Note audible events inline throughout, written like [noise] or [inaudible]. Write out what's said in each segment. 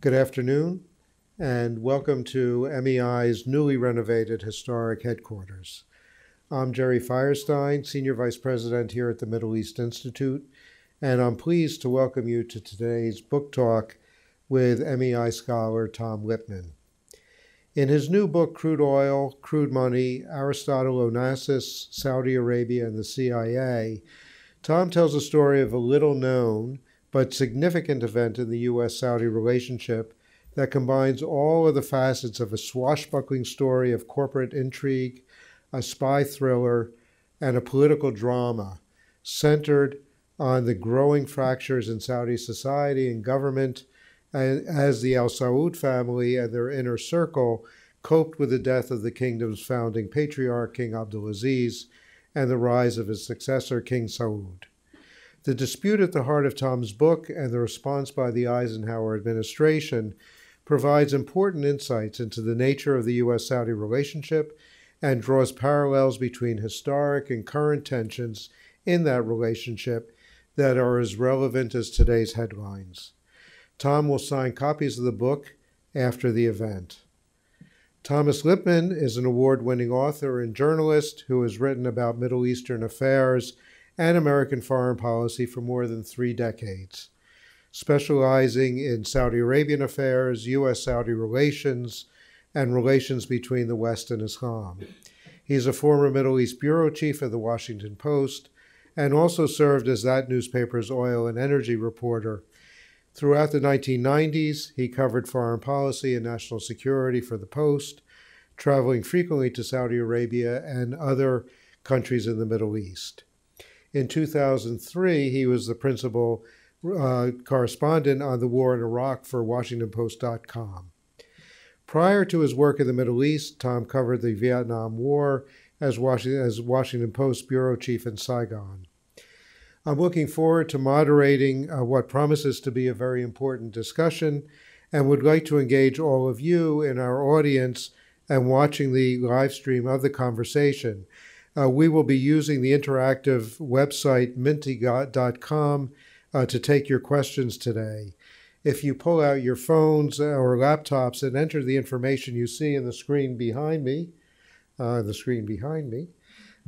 Good afternoon, and welcome to MEI's newly renovated historic headquarters. I'm Jerry Feierstein, Senior Vice President here at the Middle East Institute, and I'm pleased to welcome you to today's book talk with MEI scholar Tom Lippman. In his new book, Crude Oil, Crude Money Aristotle Onassis, Saudi Arabia, and the CIA, Tom tells a story of a little known but significant event in the U.S. Saudi relationship that combines all of the facets of a swashbuckling story of corporate intrigue, a spy thriller, and a political drama centered on the growing fractures in Saudi society and government as the Al Saud family and their inner circle coped with the death of the kingdom's founding patriarch, King Abdulaziz, and the rise of his successor, King Saud. The dispute at the heart of Tom's book and the response by the Eisenhower administration provides important insights into the nature of the U.S. Saudi relationship and draws parallels between historic and current tensions in that relationship that are as relevant as today's headlines. Tom will sign copies of the book after the event. Thomas Lippman is an award winning author and journalist who has written about Middle Eastern affairs and American foreign policy for more than three decades, specializing in Saudi Arabian affairs, U.S. Saudi relations, and relations between the West and Islam. He is a former Middle East bureau chief of the Washington Post and also served as that newspaper's oil and energy reporter. Throughout the 1990s, he covered foreign policy and national security for the Post, traveling frequently to Saudi Arabia and other countries in the Middle East. In 2003, he was the principal uh, correspondent on the war in Iraq for WashingtonPost.com. Prior to his work in the Middle East, Tom covered the Vietnam War as Washington, as Washington Post bureau chief in Saigon. I'm looking forward to moderating uh, what promises to be a very important discussion and would like to engage all of you in our audience and watching the live stream of the conversation uh, we will be using the interactive website menti.com uh, to take your questions today. If you pull out your phones or laptops and enter the information you see in the screen behind me, uh, the screen behind me,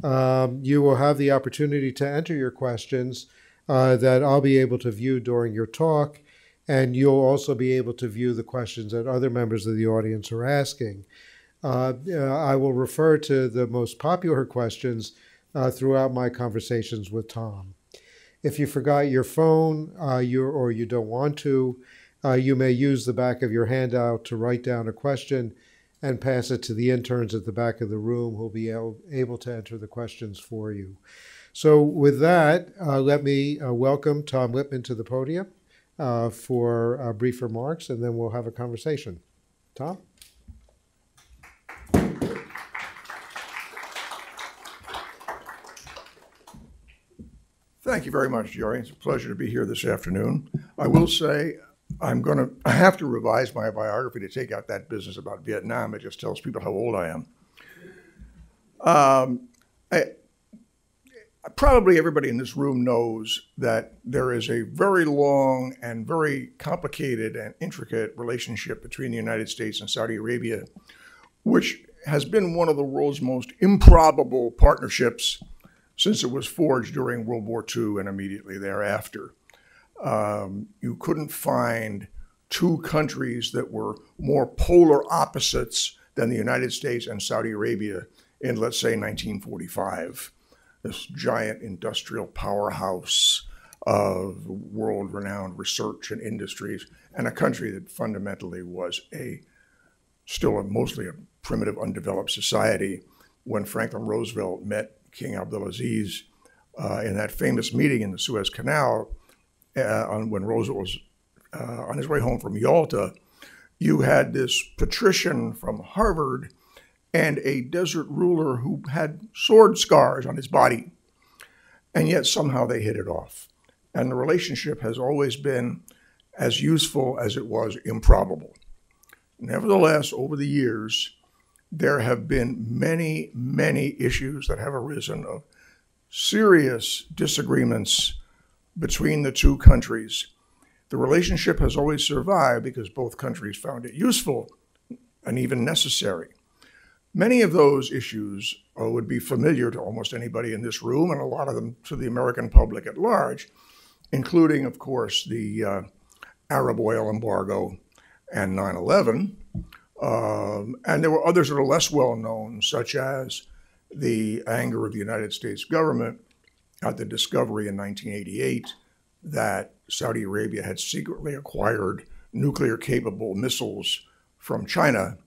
um, you will have the opportunity to enter your questions uh, that I'll be able to view during your talk, and you'll also be able to view the questions that other members of the audience are asking. Uh, I will refer to the most popular questions uh, throughout my conversations with Tom. If you forgot your phone uh, you, or you don't want to, uh, you may use the back of your handout to write down a question and pass it to the interns at the back of the room who'll be able, to enter the questions for you. So, with that, uh, let me uh, welcome Tom Lippman to the podium for brief remarks, and then we'll have a conversation. Tom? Thank you very much, Jerry. It's a pleasure to be here this afternoon. I will say I'm going to I have to revise my biography to take out that business about Vietnam. It just tells people how old I am. Um, I, probably everybody in this room knows that there is a very long and very complicated and intricate relationship between the United States and Saudi Arabia, which has been one of the world's most improbable partnerships since it was forged during World War II and immediately thereafter. Um, you couldn't find two countries that were more polar opposites than the United States and Saudi Arabia in, let's say, 1945. This giant industrial powerhouse of world renowned research and industries, and a country that fundamentally was a still a, mostly a primitive, undeveloped society when Franklin Roosevelt met King Abdulaziz uh, in that famous meeting in the Suez Canal uh, on, when Roosevelt was uh, on his way home from Yalta, you had this patrician from Harvard and a desert ruler who had sword scars on his body. And yet somehow they hit it off. And the relationship has always been as useful as it was improbable. Nevertheless, over the years, there have been many, many issues that have arisen of serious disagreements between the two countries The relationship has always survived because both countries found it useful and even necessary. Many of those issues uh, would be familiar to almost anybody in this room, and a lot of them to the American public at large, including, of course, the uh, Arab oil embargo and 9 11. Um, and there were others that are less well known, such as the anger of the United States government at the discovery in 1988 that Saudi Arabia had secretly acquired nuclear capable missiles from China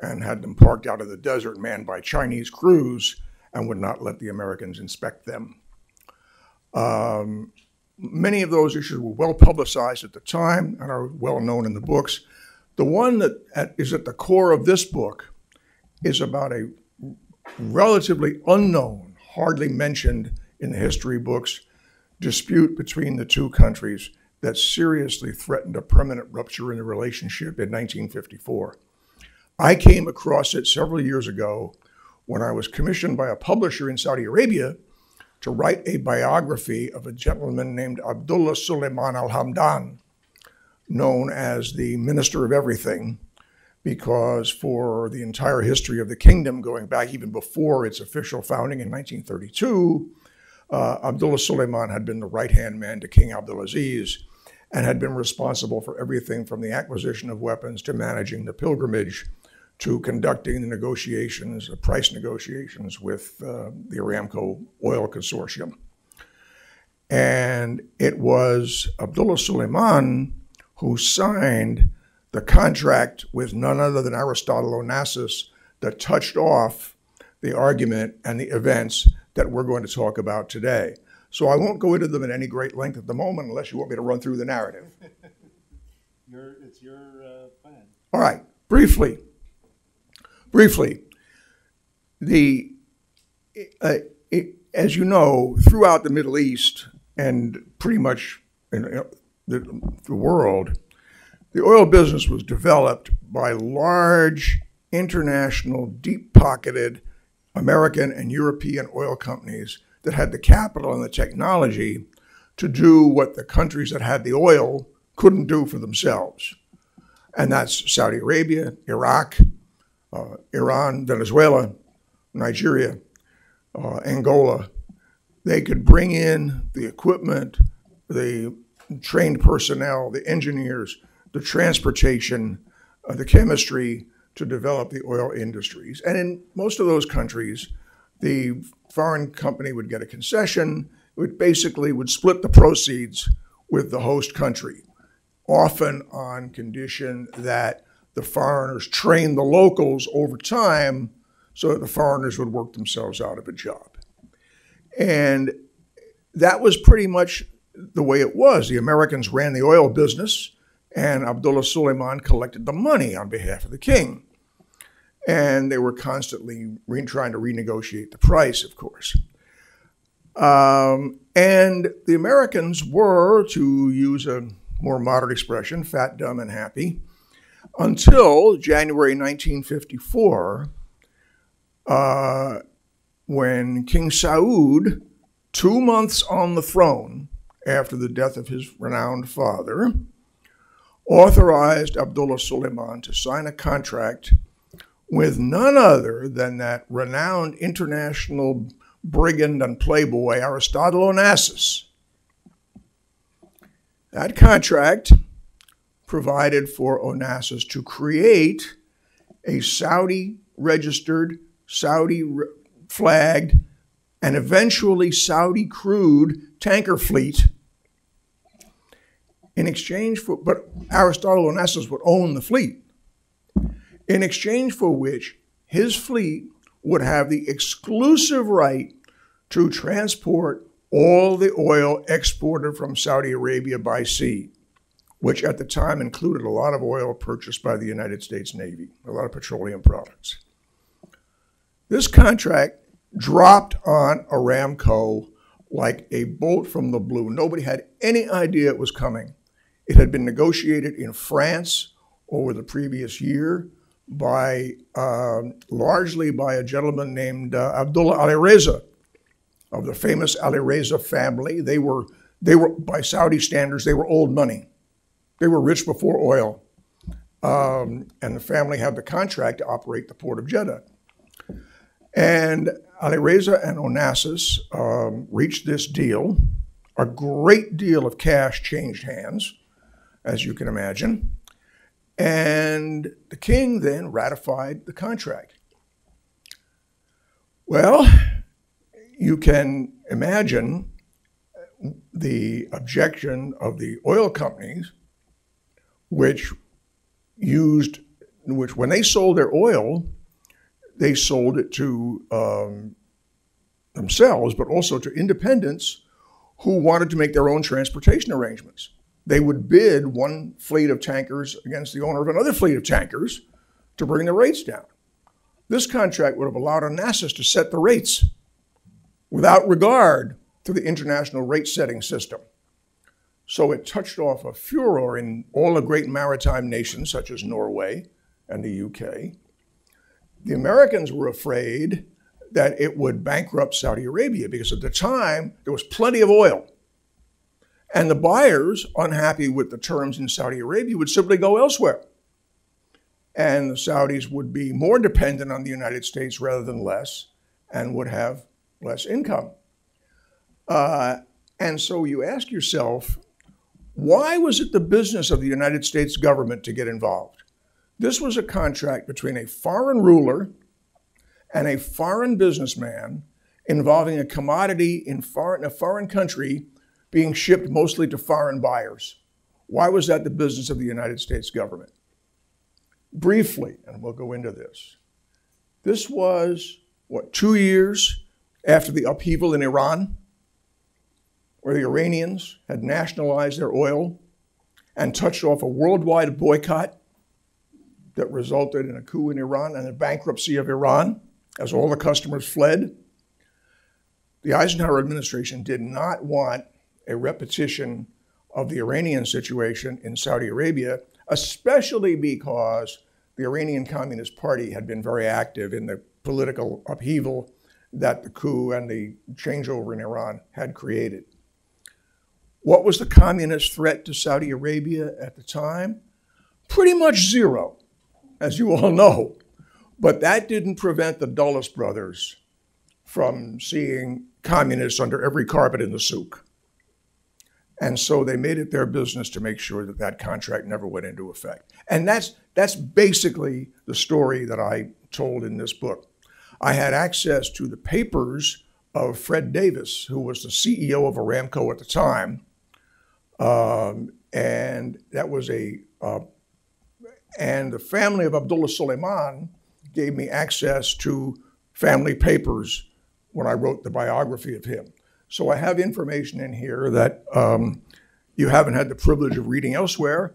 and had them parked out of the desert manned by Chinese crews and would not let the Americans inspect them. Um, many of those issues were well publicized at the time and are well known in the books. The one that is at the core of this book is about a relatively unknown, hardly mentioned in the history books, dispute between the two countries that seriously threatened a permanent rupture in the relationship in 1954. I came across it several years ago when I was commissioned by a publisher in Saudi Arabia to write a biography of a gentleman named Abdullah Suleiman al Hamdan, known as the Minister of Everything, because for the entire history of the kingdom, going back even before its official founding in 1932, uh, Abdullah Suleiman had been the right hand man to King Abdulaziz and had been responsible for everything from the acquisition of weapons to managing the pilgrimage to conducting the negotiations, the price negotiations with uh, the Aramco Oil Consortium. And it was Abdullah Suleiman who signed the contract with none other than Aristotle Onassis that touched off the argument and the events that we're going to talk about today. So I won't go into them in any great length at the moment unless you want me to run through the narrative. [laughs] your, it's your uh, plan. All right, briefly. Briefly, the uh, it, as you know, throughout the Middle East and pretty much in the, the world, the oil business was developed by large international, deep pocketed American and European oil companies that had the capital and the technology to do what the countries that had the oil couldn't do for themselves. And that's Saudi Arabia, Iraq, uh, Iran, Venezuela, Nigeria, uh, Angola. They could bring in the equipment, the trained personnel, the engineers, the transportation, uh, the chemistry to develop the oil industries. And in most of those countries, the foreign company would get a concession, it basically would split the proceeds with the host country, often on condition that the foreigners train the locals over time so that the foreigners would work themselves out of a job. And that was pretty much the way it was. The Americans ran the oil business and Abdullah Suleiman collected the money on behalf of the king. And they were constantly trying to renegotiate the price, of course. Um, and the Americans were, to use a more modern expression, fat, dumb, and happy, until January 1954, uh, when King Saud, two months on the throne after the death of his renowned father, authorized Abdullah Suleiman to sign a contract with none other than that renowned international brigand and playboy Aristotle Onassis. That contract provided for Onassis to create a Saudi registered, Saudi flagged, and eventually Saudi crewed tanker fleet in exchange for, but Aristotle Onassis would own the fleet, in exchange for which his fleet would have the exclusive right to transport all the oil exported from Saudi Arabia by sea, which at the time included a lot of oil purchased by the United States Navy, a lot of petroleum products. This contract dropped on Aramco like a bolt from the blue. Nobody had any idea it was coming. It had been negotiated in France over the previous year by uh, largely by a gentleman named uh, Abdullah Ali Reza of the famous Ali Reza family. They were they were by Saudi standards they were old money. They were rich before oil. Um, and the family had the contract to operate the port of Jeddah. And Alireza and Onassis um, reached this deal. A great deal of cash changed hands, as you can imagine. And the king then ratified the contract. Well, you can imagine the objection of the oil companies, which used, which when they sold their oil, they sold it to um, themselves, but also to independents who wanted to make their own transportation arrangements. They would bid one fleet of tankers against the owner of another fleet of tankers to bring the rates down. This contract would have allowed Onassis to set the rates without regard to the international rate setting system. So it touched off a furor in all the great maritime nations, such as Norway and the UK. The Americans were afraid that it would bankrupt Saudi Arabia because at the time there was plenty of oil. And the buyers, unhappy with the terms in Saudi Arabia, would simply go elsewhere. And the Saudis would be more dependent on the United States rather than less and would have less income. Uh, and so you ask yourself, why was it the business of the United States government to get involved? This was a contract between a foreign ruler and a foreign businessman involving a commodity in foreign, a foreign country being shipped mostly to foreign buyers. Why was that the business of the United States government? Briefly, and we'll go into this, this was, what, two years after the upheaval in Iran, where the Iranians had nationalized their oil and touched off a worldwide boycott that resulted in a coup in Iran and the bankruptcy of Iran as all the customers fled. The Eisenhower administration did not want a repetition of the Iranian situation in Saudi Arabia, especially because the Iranian Communist Party had been very active in the political upheaval that the coup and the changeover in Iran had created. What was the communist threat to Saudi Arabia at the time? Pretty much zero, as you all know. But that didn't prevent the Dulles brothers from seeing communists under every carpet in the souk. And so they made it their business to make sure that that contract never went into effect. And that's, that's basically the story that I told in this book. I had access to the papers of Fred Davis, who was the CEO of Aramco at the time. Um, and that was a, uh, and the family of Abdullah Suleiman gave me access to family papers when I wrote the biography of him. So I have information in here that um, you haven't had the privilege of reading elsewhere.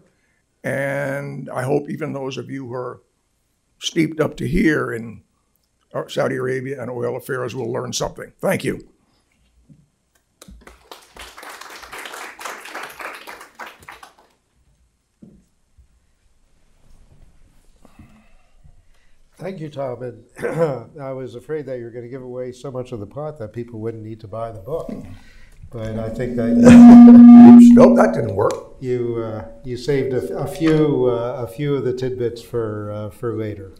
And I hope even those of you who are steeped up to here in Saudi Arabia and oil affairs will learn something. Thank you. Thank you, Tom. And [clears throat] I was afraid that you were going to give away so much of the pot that people wouldn't need to buy the book. But I think that [laughs] nope, that didn't work. You uh, you saved a, a few uh, a few of the tidbits for uh, for later.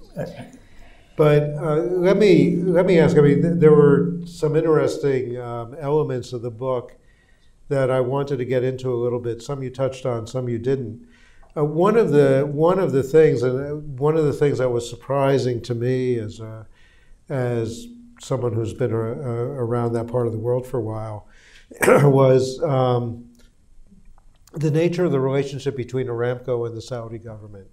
But uh, let me let me ask. I mean, th- there were some interesting um, elements of the book that I wanted to get into a little bit. Some you touched on, some you didn't. Uh, one of the one of the things, and uh, one of the things that was surprising to me as a, as someone who's been a, a, around that part of the world for a while, [clears throat] was um, the nature of the relationship between Aramco and the Saudi government.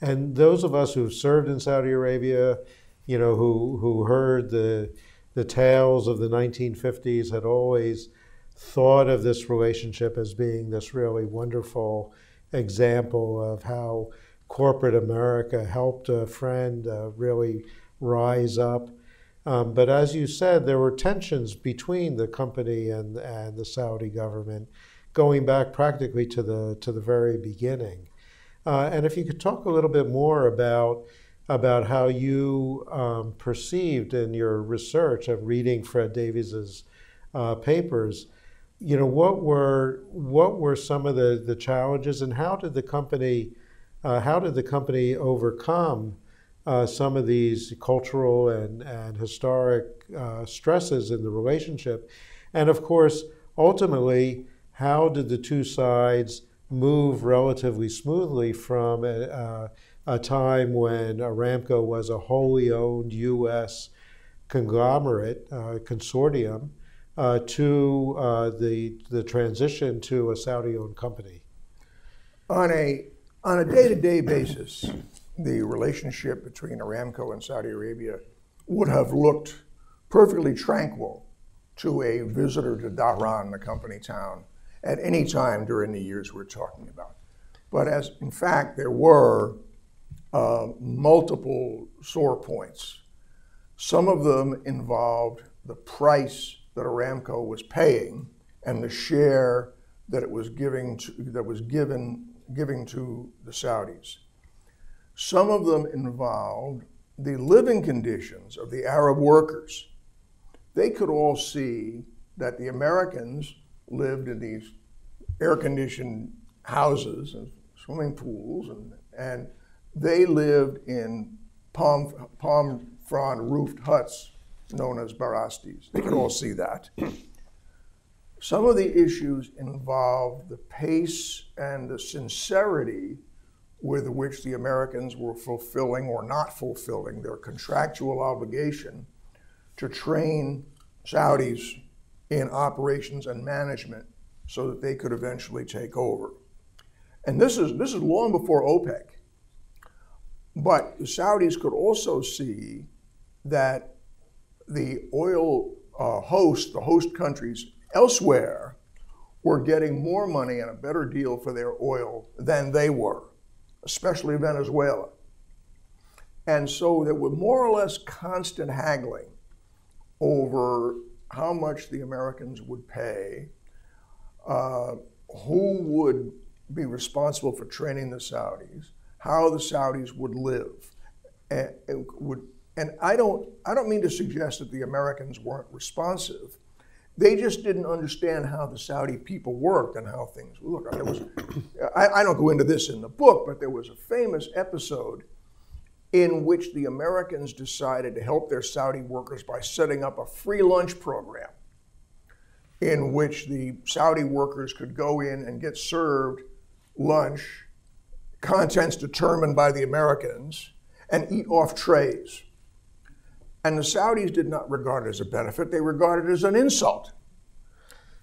And those of us who've served in Saudi Arabia, you know, who who heard the the tales of the 1950s, had always thought of this relationship as being this really wonderful example of how corporate America helped a friend uh, really rise up. Um, but as you said, there were tensions between the company and, and the Saudi government going back practically to the, to the very beginning. Uh, and if you could talk a little bit more about, about how you um, perceived in your research of reading Fred Davis's uh, papers you know, what were what were some of the, the challenges, and how did the company uh, how did the company overcome uh, some of these cultural and and historic uh, stresses in the relationship, and of course, ultimately, how did the two sides move relatively smoothly from a, a time when Aramco was a wholly owned U.S. conglomerate uh, consortium uh, to uh, the the transition to a Saudi-owned company? On a on a day-to-day basis, the relationship between Aramco and Saudi Arabia would have looked perfectly tranquil to a visitor to Dhahran, the company town, at any time during the years we're talking about. But as in fact, there were uh, multiple sore points. Some of them involved the price that Aramco was paying and the share that it was giving to, that was given giving to the Saudis. Some of them involved the living conditions of the Arab workers. They could all see that the Americans lived in these air conditioned houses and swimming pools, and, and they lived in palm, palm frond roofed huts known as barastis. They could all see that. Some of the issues involve the pace and the sincerity with which the Americans were fulfilling or not fulfilling their contractual obligation to train Saudis in operations and management so that they could eventually take over. And this is, this is long before OPEC. But the Saudis could also see that the oil uh, host, the host countries elsewhere, were getting more money and a better deal for their oil than they were, especially Venezuela. And so there was more or less constant haggling over how much the Americans would pay, uh, who would be responsible for training the Saudis, how the Saudis would live, and would. And I don't, I don't mean to suggest that the Americans weren't responsive. They just didn't understand how the Saudi people worked and how things look. I, I don't go into this in the book, but there was a famous episode in which the Americans decided to help their Saudi workers by setting up a free lunch program in which the Saudi workers could go in and get served lunch, contents determined by the Americans, and eat off trays. And the Saudis did not regard it as a benefit, they regarded it as an insult,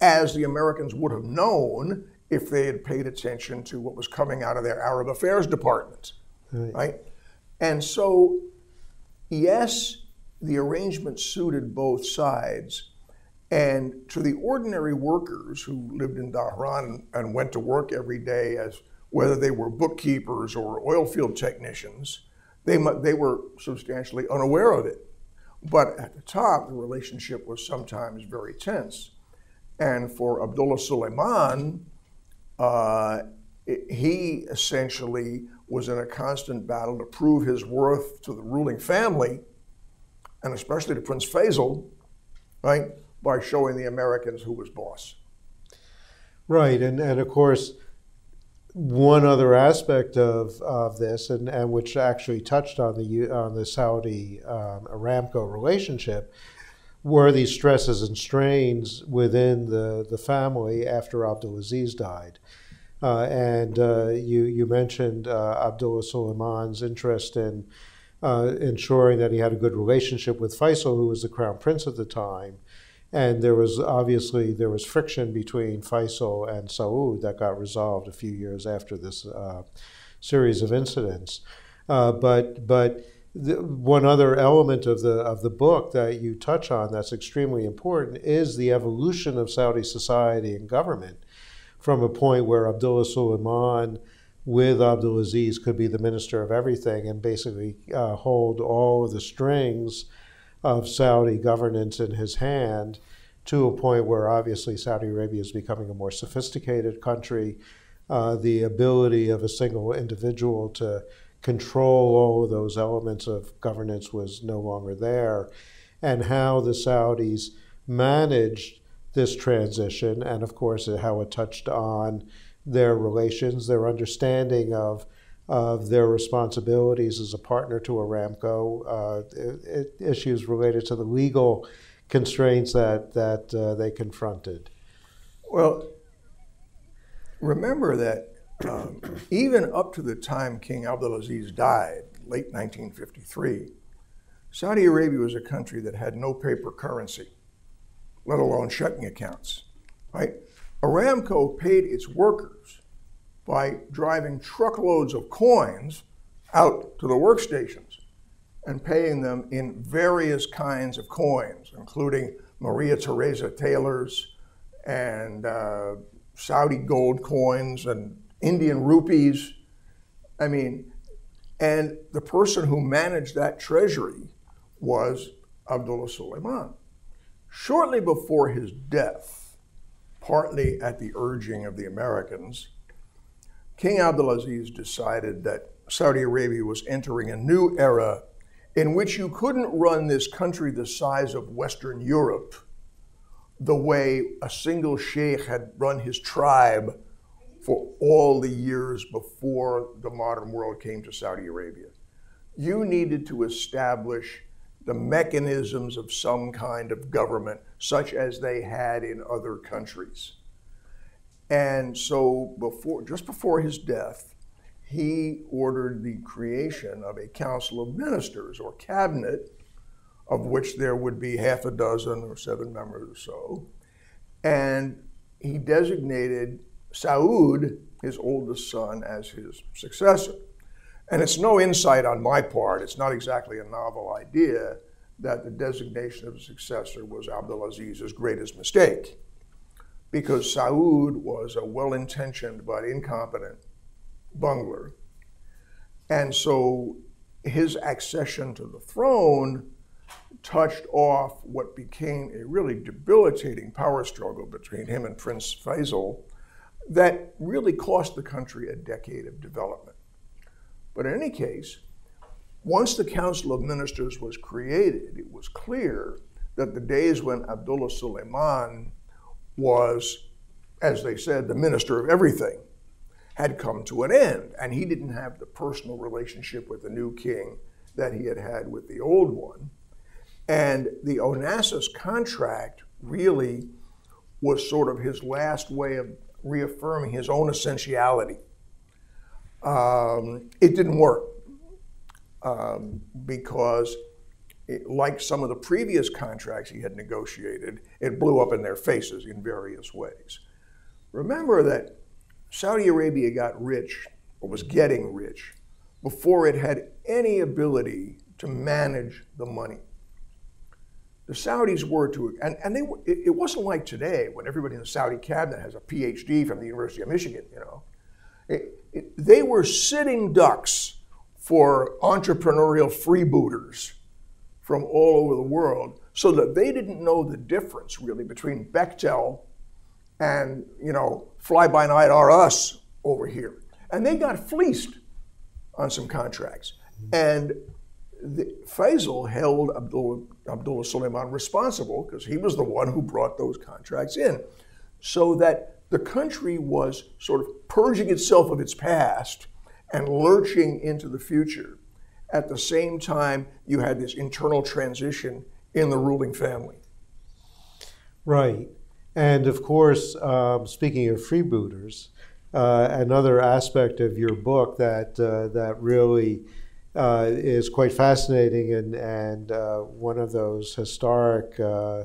as the Americans would have known if they had paid attention to what was coming out of their Arab Affairs Department. Right. right? And so, yes, the arrangement suited both sides. And to the ordinary workers who lived in Dhahran and went to work every day as whether they were bookkeepers or oil field technicians, they, they were substantially unaware of it. But at the top, the relationship was sometimes very tense. And for Abdullah Suleiman, uh, he essentially was in a constant battle to prove his worth to the ruling family, and especially to Prince Faisal, right? by showing the Americans who was boss. Right, and, and of course, one other aspect of, of this, and, and which actually touched on the on the Saudi um, Aramco relationship, were these stresses and strains within the, the family after Abdulaziz died. Uh, and uh, you, you mentioned uh, Abdullah Suleiman's interest in uh, ensuring that he had a good relationship with Faisal, who was the crown prince at the time. And there was obviously there was friction between Faisal and Saud that got resolved a few years after this uh, series of incidents. Uh, but but the, one other element of the of the book that you touch on that's extremely important is the evolution of Saudi society and government from a point where Abdullah Suleiman with Abdulaziz could be the minister of everything and basically uh, hold all of the strings of Saudi governance in his hand to a point where obviously Saudi Arabia is becoming a more sophisticated country. Uh, the ability of a single individual to control all those elements of governance was no longer there, and how the Saudis managed this transition, and of course how it touched on their relations, their understanding of of their responsibilities as a partner to Aramco, uh, issues related to the legal constraints that that uh, they confronted. Well, remember that um, [clears throat] even up to the time King Abdulaziz died, late 1953, Saudi Arabia was a country that had no paper currency, let alone checking accounts. Right? Aramco paid its workers by driving truckloads of coins out to the workstations and paying them in various kinds of coins, including Maria Theresa thalers and uh, Saudi gold coins and Indian rupees. I mean, and the person who managed that treasury was Abdullah Suleiman. Shortly before his death, partly at the urging of the Americans, King Abdulaziz decided that Saudi Arabia was entering a new era in which you couldn't run this country the size of Western Europe the way a single sheikh had run his tribe for all the years before the modern world came to Saudi Arabia. You needed to establish the mechanisms of some kind of government, such as they had in other countries. And so, before, just before his death, he ordered the creation of a council of ministers or cabinet, of which there would be half a dozen or seven members or so. And he designated Saud, his oldest son, as his successor. And it's no insight on my part, it's not exactly a novel idea that the designation of a successor was Abdulaziz's greatest mistake. Because Saud was a well intentioned but incompetent bungler. And so his accession to the throne touched off what became a really debilitating power struggle between him and Prince Faisal that really cost the country a decade of development. But in any case, once the Council of Ministers was created, it was clear that the days when Abdullah Suleiman was, as they said, the minister of everything had come to an end. And he didn't have the personal relationship with the new king that he had had with the old one. And the Onassis contract really was sort of his last way of reaffirming his own essentiality. Um, it didn't work um, because, it, like some of the previous contracts he had negotiated, it blew up in their faces in various ways. Remember that Saudi Arabia got rich, or was getting rich, before it had any ability to manage the money. The Saudis were to, and, and they it, it wasn't like today when everybody in the Saudi cabinet has a PhD from the University of Michigan, you know. It, it, they were sitting ducks for entrepreneurial freebooters from all over the world so that they didn't know the difference really between Bechtel and, you know, fly by night are us over here. And they got fleeced on some contracts. And the, Faisal held Abdullah, Abdullah Suleiman responsible because he was the one who brought those contracts in. So that the country was sort of purging itself of its past and lurching into the future. At the same time, you had this internal transition in the ruling family. Right. And of course, um, speaking of freebooters, uh, another aspect of your book that, uh, that really uh, is quite fascinating and, and uh, one of those historic uh,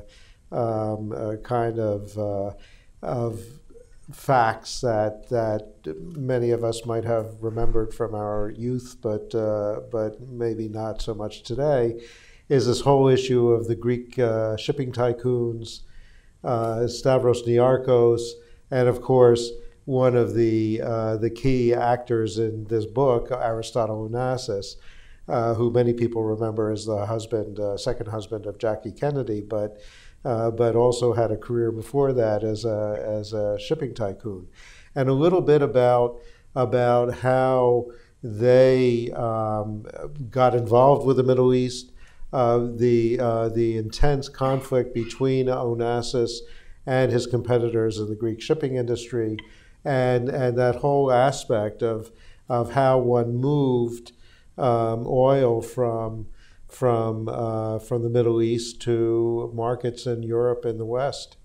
um, uh, kind of, of facts that that many of us might have remembered from our youth, but uh, but maybe not so much today, is this whole issue of the Greek uh, shipping tycoons, uh, Stavros Niarchos, and of course one of the uh, the key actors in this book, Aristotle Onassis. Uh, who many people remember as the husband, uh, second husband of Jackie Kennedy, but uh, but also had a career before that as a, as a shipping tycoon. And a little bit about, about how they um, got involved with the Middle East, uh, the, uh, the intense conflict between Onassis and his competitors in the Greek shipping industry, and and that whole aspect of of how one moved um, oil from from uh, from the Middle East to markets in Europe and the West.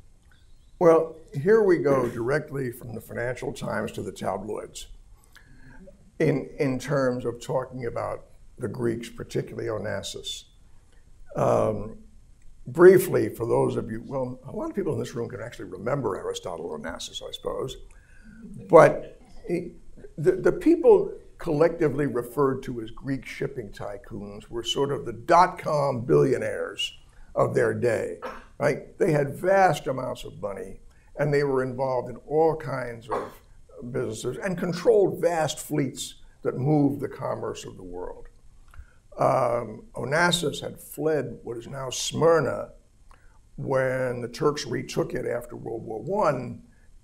Well, here we go directly from the Financial Times to the tabloids. In in terms of talking about the Greeks, particularly Onassis. Um, briefly, for those of you, well, a lot of people in this room can actually remember Aristotle Onassis, I suppose. But he, the, the people collectively referred to as Greek shipping tycoons were sort of the dot com billionaires of their day, right? They had vast amounts of money and they were involved in all kinds of businesses and controlled vast fleets that moved the commerce of the world. Um, Onassis had fled what is now Smyrna when the Turks retook it after World War I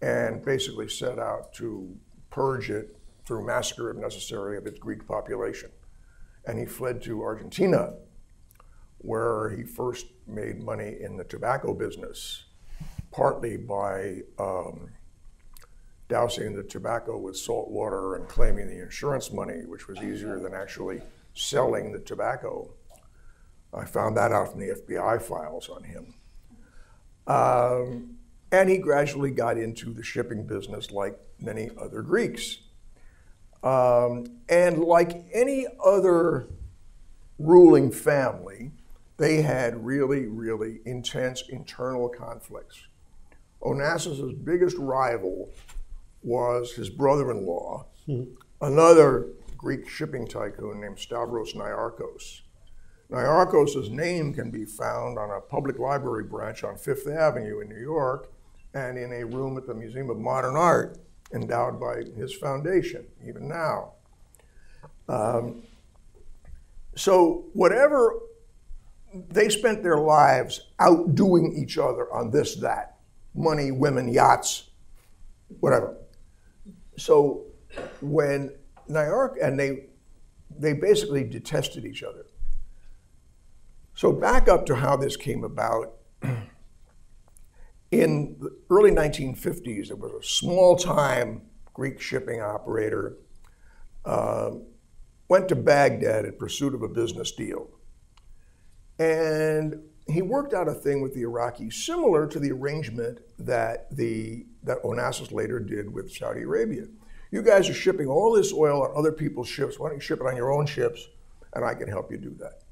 and basically set out to purge it through massacre, if necessary, of its Greek population. And he fled to Argentina, where he first made money in the tobacco business, partly by um, dousing the tobacco with salt water and claiming the insurance money, which was easier than actually selling the tobacco. I found that out from the FBI files on him. Um, and he gradually got into the shipping business like many other Greeks. Um, and like any other ruling family, they had really, really intense internal conflicts. Onassis' biggest rival was his brother in law, mm-hmm. another Greek shipping tycoon named Stavros Niarchos. Niarchos' name can be found on a public library branch on Fifth Avenue in New York and in a room at the Museum of Modern Art endowed by his foundation, even now. Um, so, whatever they spent their lives outdoing each other on this, that money, women, yachts, whatever. So, when Niarch, and they, they basically detested each other. So, back up to how this came about. [clears throat] In the early 1950s, there was a small time Greek shipping operator, uh, went to Baghdad in pursuit of a business deal. And he worked out a thing with the Iraqis similar to the arrangement that, the, that Onassis later did with Saudi Arabia. You guys are shipping all this oil on other people's ships. Why don't you ship it on your own ships? And I can help you do that.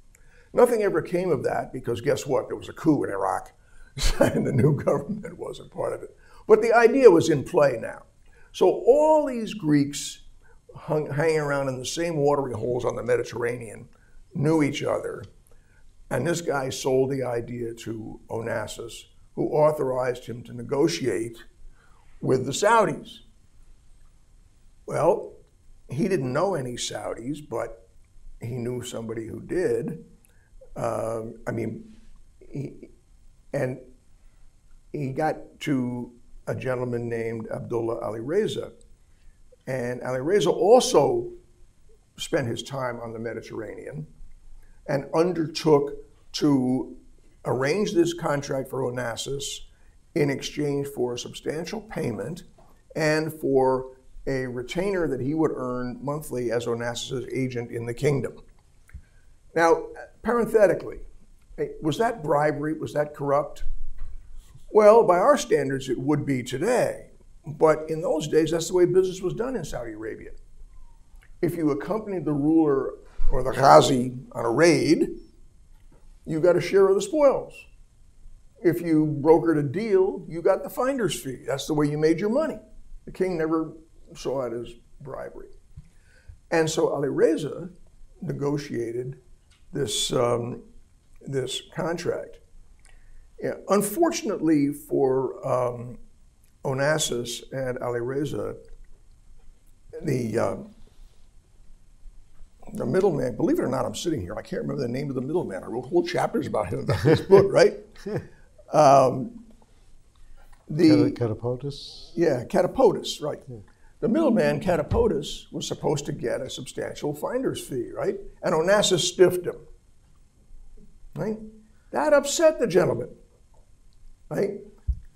Nothing ever came of that because guess what? There was a coup in Iraq [laughs] and the new government wasn't part of it. But the idea was in play now. So all these Greeks hung, hanging around in the same watery holes on the Mediterranean knew each other. And this guy sold the idea to Onassis, who authorized him to negotiate with the Saudis. Well, he didn't know any Saudis, but he knew somebody who did. Um, I mean, and he got to a gentleman named Abdullah Ali Reza. And Ali Reza also spent his time on the Mediterranean and undertook to arrange this contract for Onassis in exchange for a substantial payment and for a retainer that he would earn monthly as Onassis' agent in the kingdom. Now, parenthetically, was that bribery? Was that corrupt? Well, by our standards, it would be today. But in those days, that's the way business was done in Saudi Arabia. If you accompanied the ruler or the Ghazi on a raid, you got a share of the spoils. If you brokered a deal, you got the finder's fee. That's the way you made your money. The king never saw it as bribery. And so Ali Reza negotiated this, um, this contract. Yeah, unfortunately for um, Onassis and Ali Reza, the uh, the middleman, believe it or not, I'm sitting here. I can't remember the name of the middleman. I wrote whole chapters about him in this [laughs] book, right? Um, the Catapodis? Yeah, Catapodis, right. Yeah. The middleman, Catapodis, was supposed to get a substantial finder's fee, right? And Onassis stiffed him. Right? That upset the gentleman right?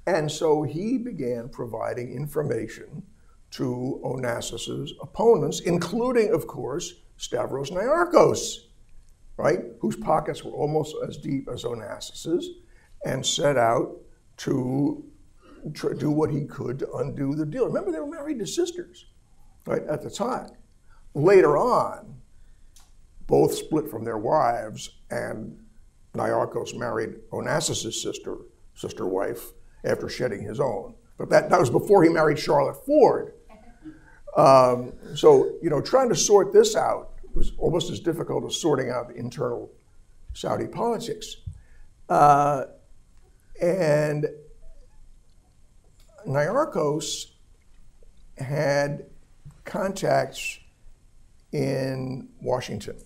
And so he began providing information to Onassis's opponents, including, of course, Stavros Niarchos, right, whose pockets were almost as deep as Onassis's, and set out to do what he could to undo the deal. Remember, they were married to sisters, right, at the time. Later on, both split from their wives, and Niarchos married Onassis's sister, sister wife, after shedding his own. But that, that was before he married Charlotte Ford. Um, so, you know, trying to sort this out was almost as difficult as sorting out internal Saudi politics. Uh, and Niarchos had contacts in Washington,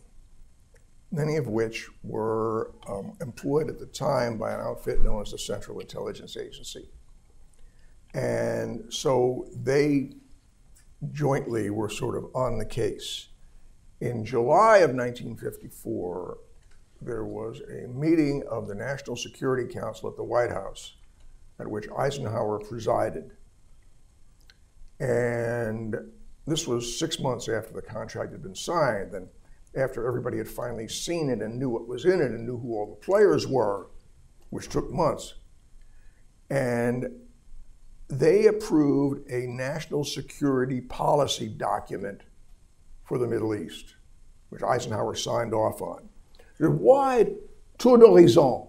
many of which were um, employed at the time by an outfit known as the Central Intelligence Agency. And so they jointly were sort of on the case. In July of 1954, there was a meeting of the National Security Council at the White House at which Eisenhower presided. And this was six months after the contract had been signed, and after everybody had finally seen it and knew what was in it and knew who all the players were, which took months. And they approved a national security policy document for the Middle East, which Eisenhower signed off on. There's a wide tour d'horizon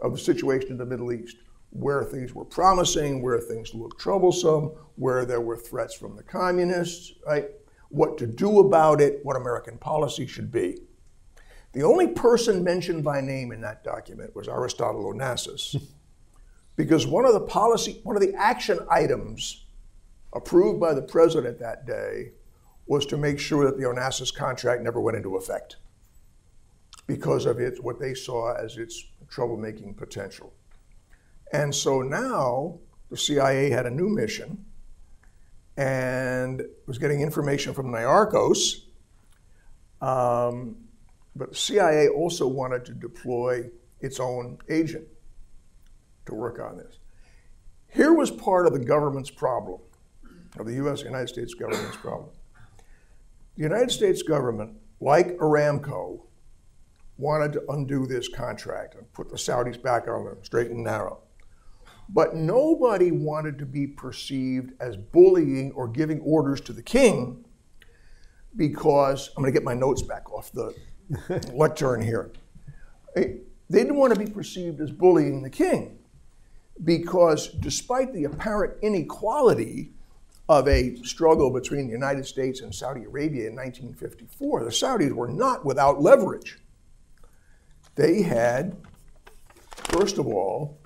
of the situation in the Middle East, where things were promising, where things looked troublesome, where there were threats from the communists, right? What to do about it, what American policy should be. The only person mentioned by name in that document was Aristotle Onassis. [laughs] because one of the policy, one of the action items approved by the president that day was to make sure that the Onassis contract never went into effect because of its, what they saw as its troublemaking potential. And so now the CIA had a new mission and was getting information from Niarchos. Um, but the CIA also wanted to deploy its own agent to work on this. Here was part of the government's problem, of the US United States government's problem. The United States government, like Aramco, wanted to undo this contract and put the Saudis back on the straight and narrow. But nobody wanted to be perceived as bullying or giving orders to the king because I'm going to get my notes back off the [laughs] lectern here. They didn't want to be perceived as bullying the king because despite the apparent inequality of a struggle between the United States and Saudi Arabia in 1954, the Saudis were not without leverage. They had, first of all,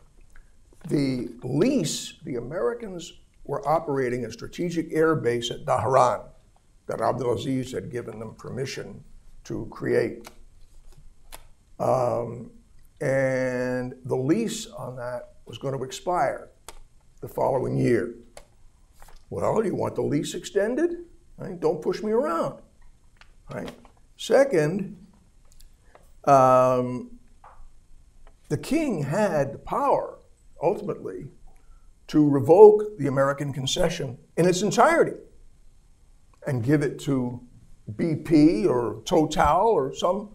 the lease, the Americans were operating a strategic air base at Dhahran that Abdulaziz had given them permission to create. Um, and the lease on that was going to expire the following year. Well, you want the lease extended? Right? Don't push me around. Right? Second, um, the king had the power ultimately to revoke the American concession in its entirety and give it to BP or Total or some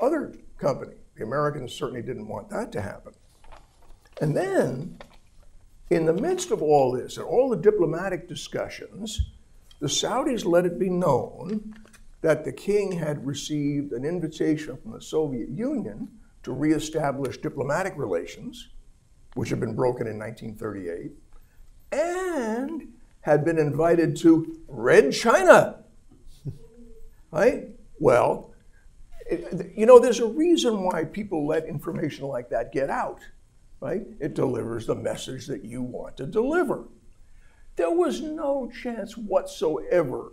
other company. The Americans certainly didn't want that to happen. And then, in the midst of all this and all the diplomatic discussions, the Saudis let it be known that the king had received an invitation from the Soviet Union to reestablish diplomatic relations which had been broken in 1938, and had been invited to Red China. [laughs] right? Well, you know, there's a reason why people let information like that get out, right? It delivers the message that you want to deliver. There was no chance whatsoever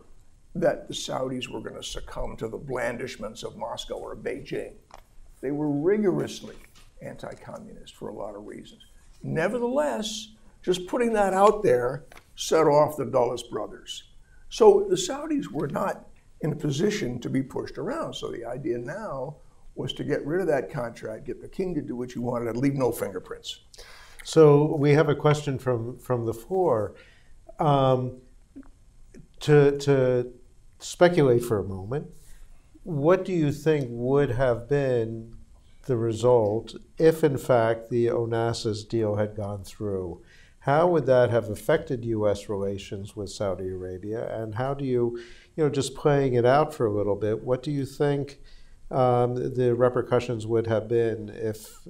that the Saudis were going to succumb to the blandishments of Moscow or Beijing. They were rigorously anti communist for a lot of reasons. Nevertheless, just putting that out there set off the Dulles brothers. So the Saudis were not in a position to be pushed around. So the idea now was to get rid of that contract, get the king to do what you wanted, and leave no fingerprints. So we have a question from from the floor. Um, to to speculate for a moment, what do you think would have been the result if, in fact, the Onassis deal had gone through? How would that have affected U.S. relations with Saudi Arabia? And how do you, you know, just playing it out for a little bit, what do you think um, the repercussions would have been if,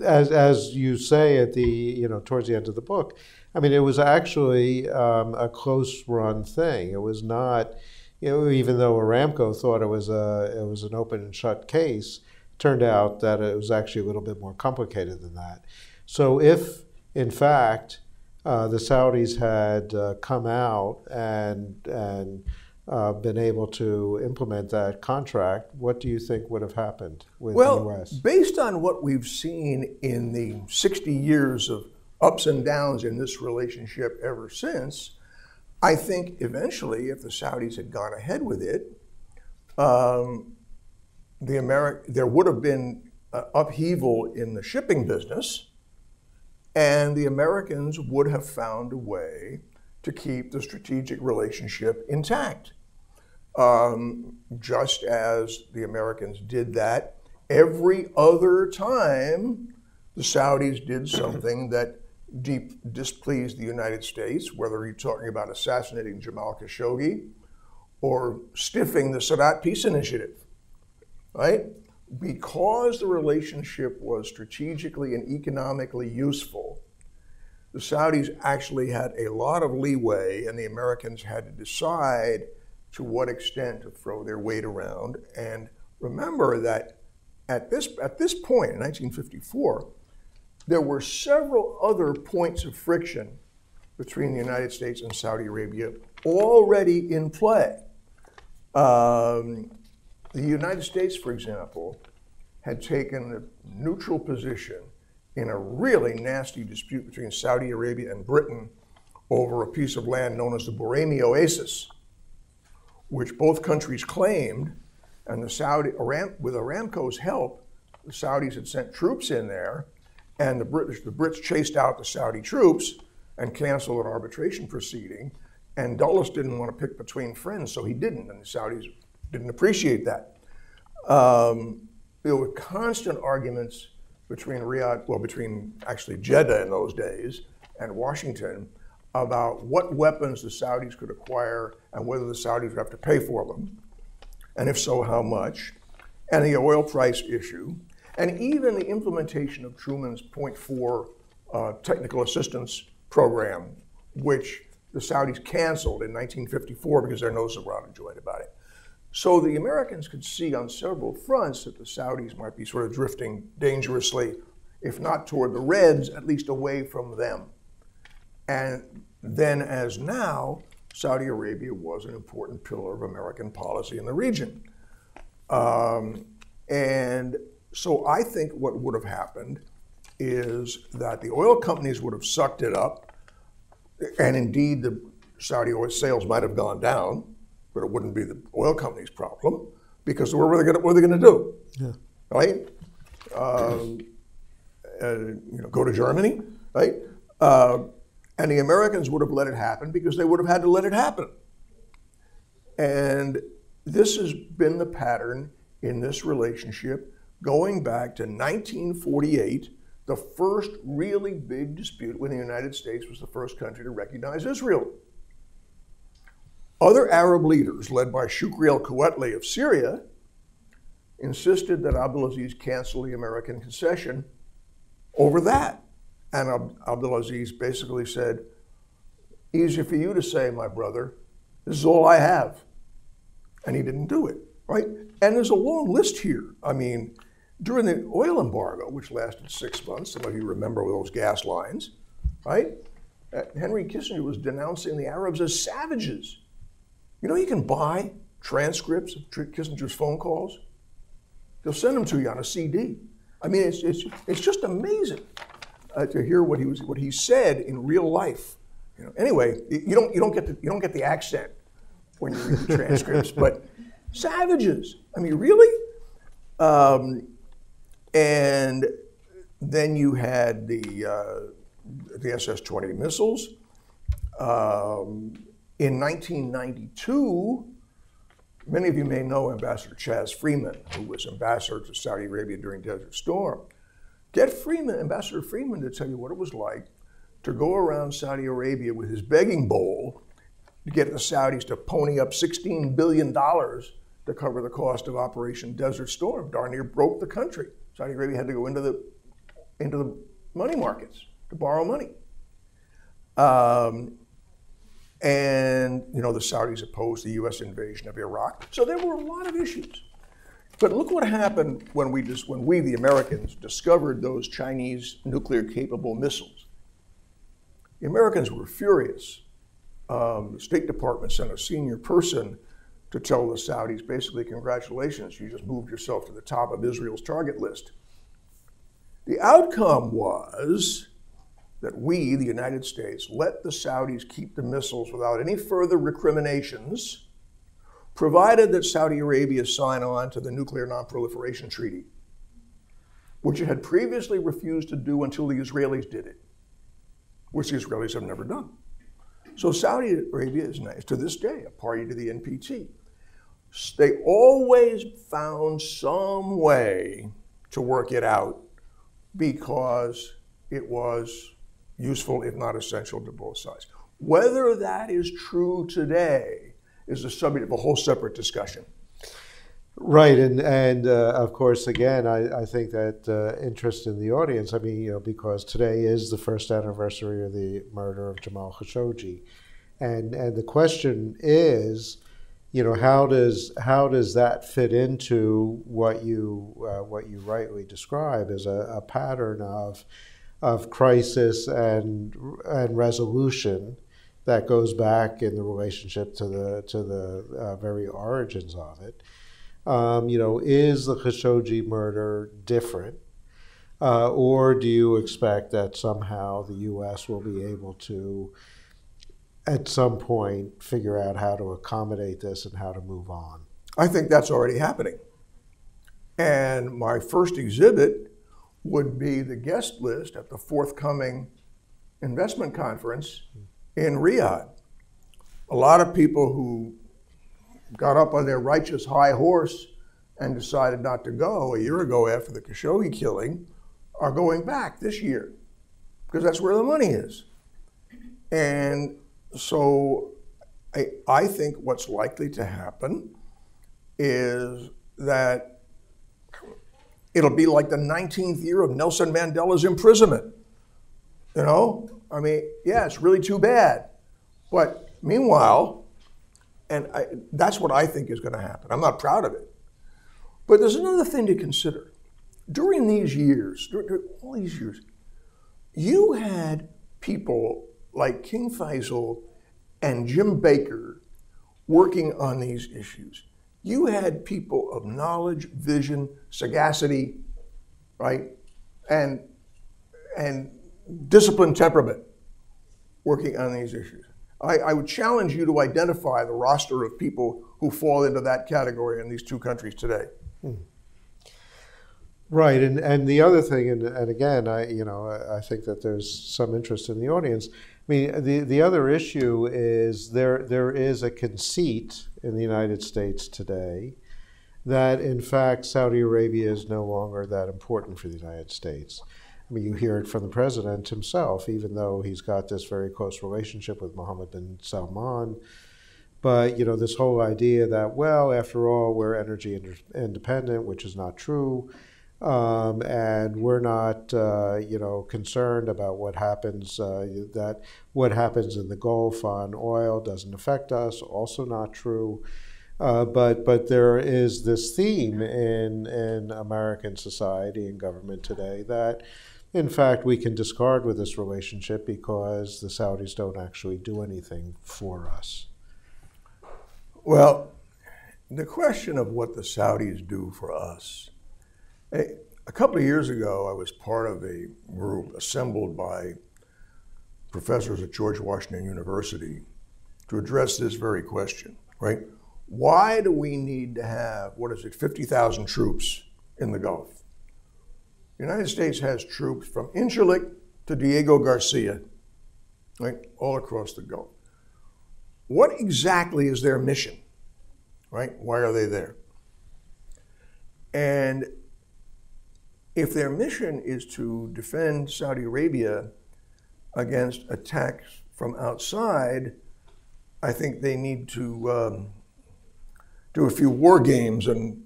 as, as you say at the, you know, towards the end of the book, I mean, it was actually um, a close run thing. It was not, you know, even though Aramco thought it was a, it was an open and shut case, turned out that it was actually a little bit more complicated than that. So if, in fact, uh, the Saudis had uh, come out and and uh, been able to implement that contract, what do you think would have happened with well, the U.S.? based on what we've seen in the 60 years of ups and downs in this relationship ever since, I think eventually, if the Saudis had gone ahead with it, um, the Ameri- there would have been upheaval in the shipping business and the Americans would have found a way to keep the strategic relationship intact. Um, just as the Americans did that every other time the Saudis did something [clears throat] that deep displeased the United States, whether you're talking about assassinating Jamal Khashoggi or stiffing the Sadat Peace Initiative, right? because the relationship was strategically and economically useful, the Saudis actually had a lot of leeway, and the Americans had to decide to what extent to throw their weight around. And remember that at this, at this point in 1954, there were several other points of friction between the United States and Saudi Arabia already in play. Um, the United States, for example, had taken a neutral position in a really nasty dispute between Saudi Arabia and Britain over a piece of land known as the Buraimi Oasis, which both countries claimed, and the Saudi Aram, with Aramco's help, the Saudis had sent troops in there, and the British the Brits chased out the Saudi troops and canceled an arbitration proceeding. And Dulles didn't want to pick between friends, so he didn't, and the Saudis didn't appreciate that. Um, there were constant arguments between Riyadh, well, between actually Jeddah in those days and Washington about what weapons the Saudis could acquire and whether the Saudis would have to pay for them, and if so, how much, and the oil price issue, and even the implementation of Truman's Point Four uh, technical assistance program, which the Saudis canceled in 1954 because their noses were out of joint about it. So the Americans could see on several fronts that the Saudis might be sort of drifting dangerously, if not toward the Reds, at least away from them. And then, as now, Saudi Arabia was an important pillar of American policy in the region. Um, and so I think what would have happened is that the oil companies would have sucked it up, and indeed the Saudi oil sales might have gone down but it wouldn't be the oil company's problem because what were they going to, do? Yeah. Right? Um, uh, you know, go to Germany, right? Uh, and the Americans would have let it happen because they would have had to let it happen. And this has been the pattern in this relationship going back to 1948, the first really big dispute when the United States was the first country to recognize Israel. Other Arab leaders, led by Shukri al Quwatli of Syria, insisted that Abdulaziz cancel the American concession over that. And Ab- Abdulaziz basically said, Easy for you to say, my brother, this is all I have. And he didn't do it, right? And there's a long list here. I mean, during the oil embargo, which lasted six months, some of you remember those gas lines, right? Uh, Henry Kissinger was denouncing the Arabs as savages. You know, you can buy transcripts of Kissinger's phone calls. They'll send them to you on a CD. I mean, it's, it's, it's just amazing uh, to hear what he was what he said in real life. You know, anyway, you don't you don't get the, you don't get the accent when you read the transcripts, [laughs] but savages. I mean, really. Um, and then you had the uh, the SS 20 missiles. Um, in 1992, many of you may know Ambassador Chas Freeman, who was ambassador to Saudi Arabia during Desert Storm. Get Freeman, Ambassador Freeman, to tell you what it was like to go around Saudi Arabia with his begging bowl to get the Saudis to pony up $16 billion to cover the cost of Operation Desert Storm. Darn near broke the country. Saudi Arabia had to go into the into the money markets to borrow money. Um, and you know the Saudis opposed the U.S. invasion of Iraq, so there were a lot of issues. But look what happened when we just when we the Americans discovered those Chinese nuclear-capable missiles. The Americans were furious. Um, the State Department sent a senior person to tell the Saudis basically, congratulations, you just moved yourself to the top of Israel's target list. The outcome was that we, the United States, let the Saudis keep the missiles without any further recriminations, provided that Saudi Arabia sign on to the Nuclear Nonproliferation Treaty, which it had previously refused to do until the Israelis did it, which the Israelis have never done. So Saudi Arabia is, to this day, a party to the NPT. They always found some way to work it out because it was useful, if not essential, to both sides. Whether that is true today is the subject of a whole separate discussion. Right, and and uh, of course, again, I, I think that uh, interest in the audience. I mean, you know, because today is the first anniversary of the murder of Jamal Khashoggi, and and the question is, you know, how does how does that fit into what you uh, what you rightly describe as a, a, pattern of of crisis and and resolution that goes back in the relationship to the to the uh, very origins of it. Um, you know, is the Khashoggi murder different, uh, or do you expect that somehow the U.S. will be able to at some point figure out how to accommodate this and how to move on? I think that's already happening. And my first exhibit would be the guest list at the forthcoming investment conference in Riyadh. A lot of people who got up on their righteous high horse and decided not to go a year ago after the Khashoggi killing are going back this year because that's where the money is. And so I, I think what's likely to happen is that it'll be like the 19th year of Nelson Mandela's imprisonment. You know, I mean, yeah, it's really too bad. But meanwhile, and I, that's what I think is going to happen. I'm not proud of it. But there's another thing to consider. During these years, during all these years, you had people like King Faisal and Jim Baker working on these issues. You had people of knowledge, vision, sagacity, right? And and disciplined temperament working on these issues. I, I, would challenge you to identify the roster of people who fall into that category in these two countries today. Hmm. Right, and, and the other thing, and, and again, I you know I think that there's some interest in the audience. I mean, the, the other issue is there there is a conceit in the United States today that in fact Saudi Arabia is no longer that important for the United States. I mean, you hear it from the president himself, even though he's got this very close relationship with Mohammed bin Salman. But you know, this whole idea that well, after all, we're energy independent, which is not true. Um, and we're not, uh, you know, concerned about what happens. Uh, that what happens in the Gulf on oil doesn't affect us. Also not true. Uh, but but there is this theme in in American society and government today that, in fact, we can discard with this relationship because the Saudis don't actually do anything for us. Well, the question of what the Saudis do for us a couple of years ago, I was part of a group assembled by professors at George Washington University to address this very question, right? Why do we need to have, what is it, 50,000 troops in the Gulf? The United States has troops from Incirlik to Diego Garcia, right, all across the Gulf. What exactly is their mission, right? Why are they there? And if their mission is to defend Saudi Arabia against attacks from outside, I think they need to um, do a few war games and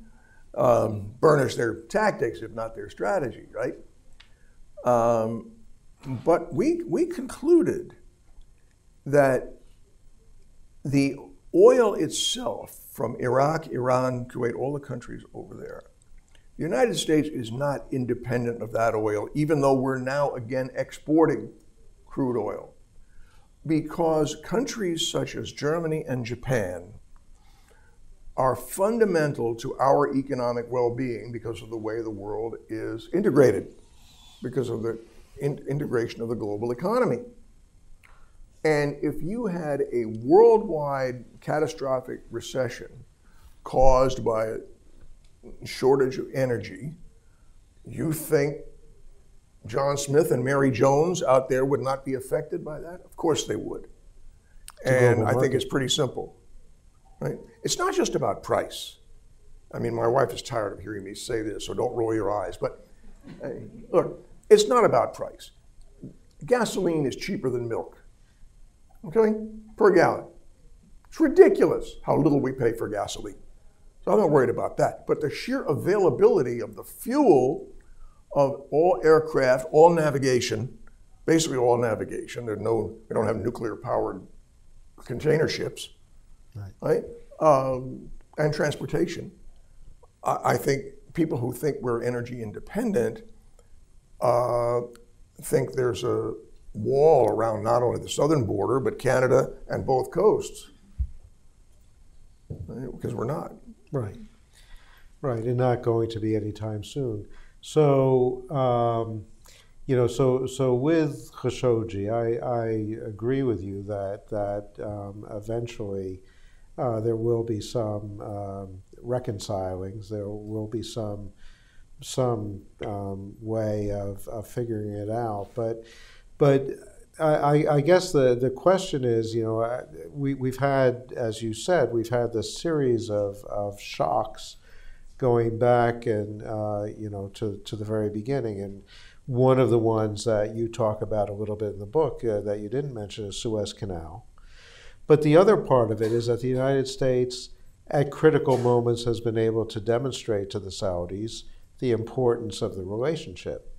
um, burnish their tactics, if not their strategy, right? Um, but we, we concluded that the oil itself from Iraq, Iran, Kuwait, all the countries over there, the United States is not independent of that oil, even though we're now again exporting crude oil. Because countries such as Germany and Japan are fundamental to our economic well being because of the way the world is integrated, because of the in- integration of the global economy. And if you had a worldwide catastrophic recession caused by shortage of energy, you think John Smith and Mary Jones out there would not be affected by that? Of course they would. And I think it's pretty simple. Right? It's not just about price. I mean, my wife is tired of hearing me say this, so don't roll your eyes. But hey, look, it's not about price. Gasoline is cheaper than milk, okay, per gallon. It's ridiculous how little we pay for gasoline. So I'm not worried about that. But the sheer availability of the fuel of all aircraft, all navigation, basically all navigation. There's no, we don't have nuclear powered container ships right? right? Um, and transportation. I, I, think people who think we're energy independent uh, think there's a wall around not only the southern border, but Canada and both coasts. Right? Because we're not. Right. Right, and not going to be anytime soon. So, um, you know, so so with Khashoggi, I, I agree with you that that um, eventually uh, there will be some um, reconcilings. There will be some some um, way of, of figuring it out. But but I, I, guess the, the question is, you know, we, we've had, as you said, we've had this series of, of shocks going back and, uh, you know, to, to the very beginning. And one of the ones that you talk about a little bit in the book uh, that you didn't mention is Suez Canal. But the other part of it is that the United States, at critical moments, has been able to demonstrate to the Saudis the importance of the relationship.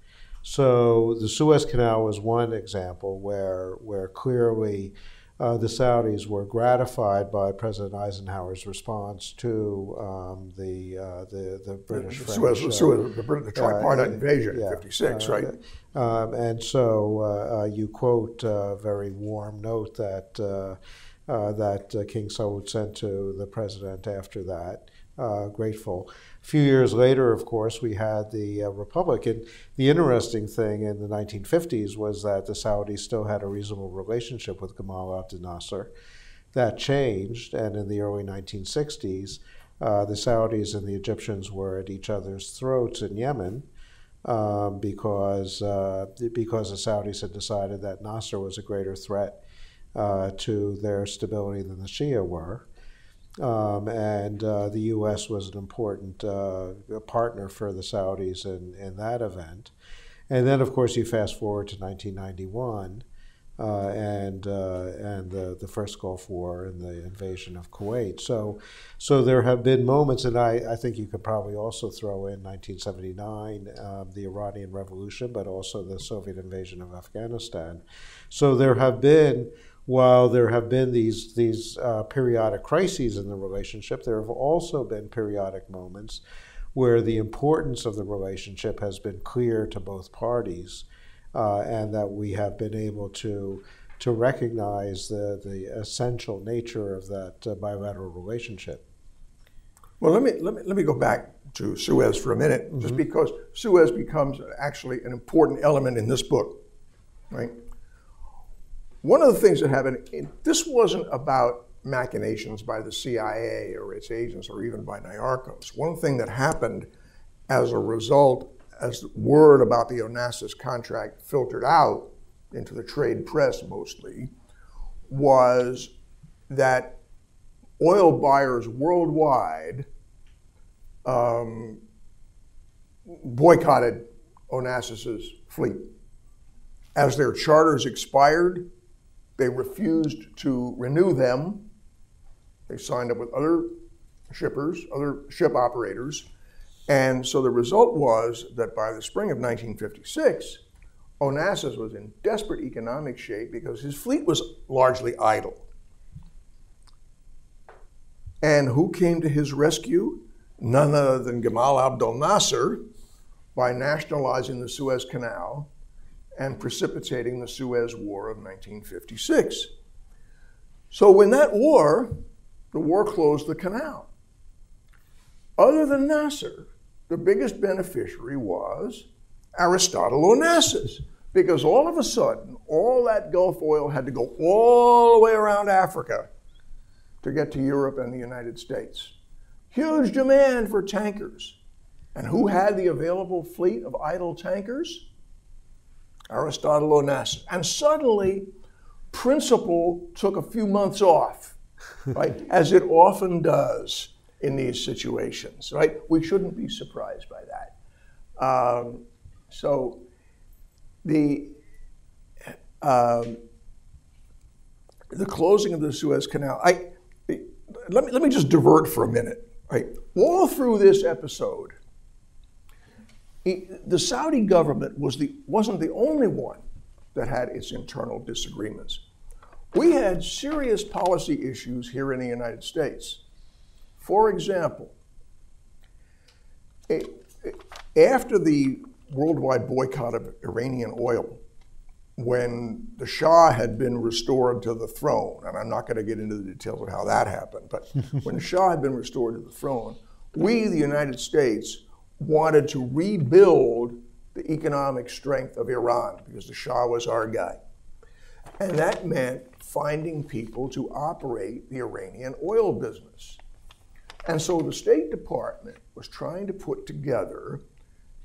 So the Suez Canal was one example where, where clearly uh, the Saudis were gratified by President Eisenhower's response to um, the, uh, the the British the Suez, French, Suez, the, the tripartite uh, invasion yeah, in '56, right? Um, and so uh, uh, you quote a very warm note that uh, that uh, King Saud sent to the president after that. Uh, grateful. Few years later, of course, we had the uh, Republic. And the interesting thing in the 1950s was that the Saudis still had a reasonable relationship with Gamal Abdel Nasser. That changed, and in the early 1960s, uh, the Saudis and the Egyptians were at each other's throats in Yemen. Um, because uh, because the Saudis had decided that Nasser was a greater threat uh, to their stability than the Shia were. Um, and uh, the U.S. was an important uh, partner for the Saudis in, in that event. And then, of course, you fast forward to 1991 uh, and uh, and the, the first Gulf War and the invasion of Kuwait. So, so there have been moments, and I, I think you could probably also throw in 1979, um, the Iranian Revolution, but also the Soviet invasion of Afghanistan. So there have been while there have been these these uh, periodic crises in the relationship, there have also been periodic moments where the importance of the relationship has been clear to both parties, uh, and that we have been able to to recognize the the essential nature of that uh, bilateral relationship. Well, let me, let me let me go back to Suez for a minute, mm-hmm. just because Suez becomes actually an important element in this book, right? One of the things that happened, this wasn't about machinations by the CIA or its agents or even by Niarchos. One thing that happened as a result as word about the Onassis contract filtered out into the trade press mostly, was that oil buyers worldwide um, boycotted Onassis's fleet. As their charters expired, they refused to renew them. They signed up with other shippers, other ship operators. And so the result was that by the spring of 1956, Onassis was in desperate economic shape because his fleet was largely idle. And who came to his rescue? None other than Gamal Abdel Nasser by nationalizing the Suez Canal and precipitating the Suez War of 1956. So when that war, the war closed the canal. Other than Nasser, the biggest beneficiary was Aristotle Onassis, because all of a sudden, all that Gulf oil had to go all the way around Africa to get to Europe and the United States. Huge demand for tankers. And who had the available fleet of idle tankers? Aristotle Onassis. And suddenly, principle took a few months off, [laughs] right? As it often does in these situations, right? We shouldn't be surprised by that. Um, so the um, the closing of the Suez Canal. I let me let me just divert for a minute. Right, all through this episode, the Saudi government was the wasn't the only one that had its internal disagreements. We had serious policy issues here in the United States. For example, eh, eh, after the worldwide boycott of Iranian oil, when the Shah had been restored to the throne, and I'm not going to get into the details of how that happened, but [laughs] when the Shah had been restored to the throne, we, the United States, wanted to rebuild the economic strength of Iran because the Shah was our guy. And that meant finding people to operate the Iranian oil business. And so the State Department was trying to put together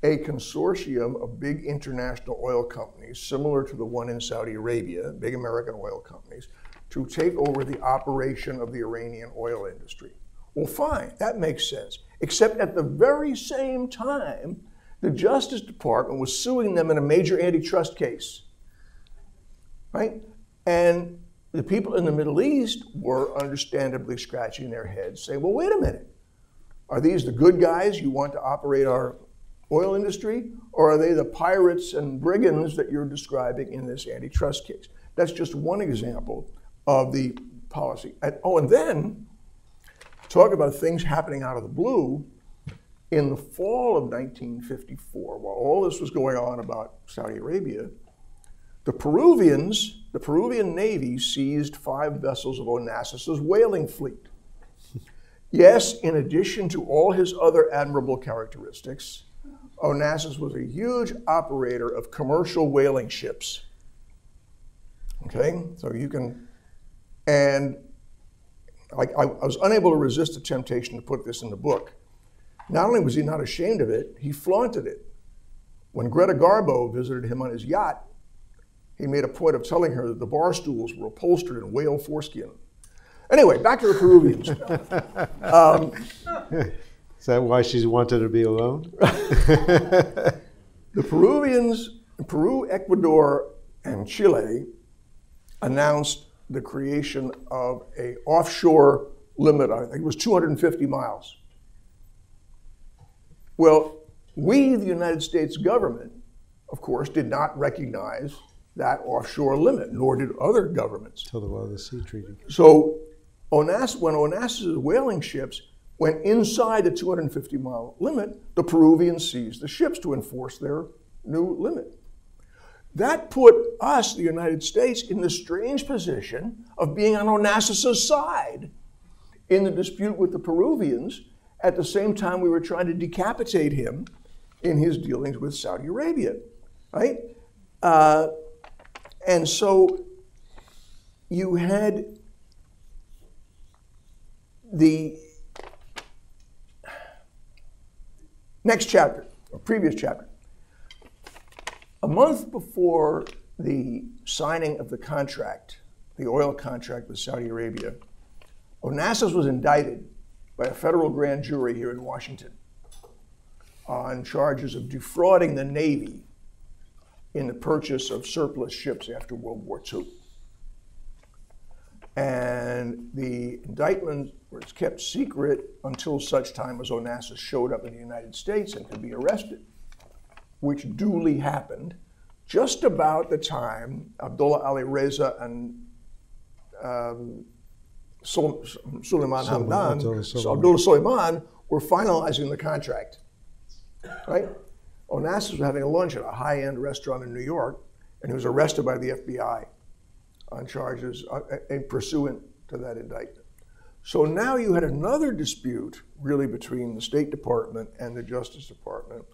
a consortium of big international oil companies, similar to the one in Saudi Arabia, big American oil companies, to take over the operation of the Iranian oil industry. Well, fine, that makes sense. Except at the very same time, the Justice Department was suing them in a major antitrust case. Right? And the people in the Middle East were understandably scratching their heads, saying, well, wait a minute. Are these the good guys you want to operate our oil industry, or are they the pirates and brigands that you're describing in this antitrust case? That's just one example of the policy. And, oh, and then talk about things happening out of the blue. In the fall of 1954, while all this was going on about Saudi Arabia, the Peruvians, the Peruvian Navy seized five vessels of Onassis's whaling fleet. Yes, in addition to all his other admirable characteristics, Onassis was a huge operator of commercial whaling ships. Okay, so you can, and I, I, was unable to resist the temptation to put this in the book. Not only was he not ashamed of it, he flaunted it. When Greta Garbo visited him on his yacht, he made a point of telling her that the bar stools were upholstered in whale foreskin. Anyway, back to the Peruvians. [laughs] um, is that why she wanted to be alone? [laughs] the Peruvians, Peru, Ecuador, and Chile announced the creation of a offshore limit. I think it was 250 miles. Well, we, the United States government, of course, did not recognize that offshore limit, nor did other governments. Until the the Sea Treaty. So, when Onassis' whaling ships went inside the 250 mile limit, the Peruvians seized the ships to enforce their new limit. That put us, the United States, in the strange position of being on Onassis' side in the dispute with the Peruvians at the same time we were trying to decapitate him in his dealings with Saudi Arabia, right? Uh, and so you had the Next chapter, or previous chapter. A month before the signing of the contract, the oil contract with Saudi Arabia, Onassis was indicted by a federal grand jury here in Washington on charges of defrauding the Navy in the purchase of surplus ships after World War II. And the indictment was kept secret until such time as Onassis showed up in the United States and could be arrested, which duly happened just about the time Abdullah Ali Reza and um, Suleiman Hamdan, so Abdullah Suleiman, were finalizing the contract. Right? Onassis was having a lunch at a high end restaurant in New York, and he was arrested by the FBI on charges uh, uh pursuant to that indictment. So now you had another dispute, really, between the State Department and the Justice Department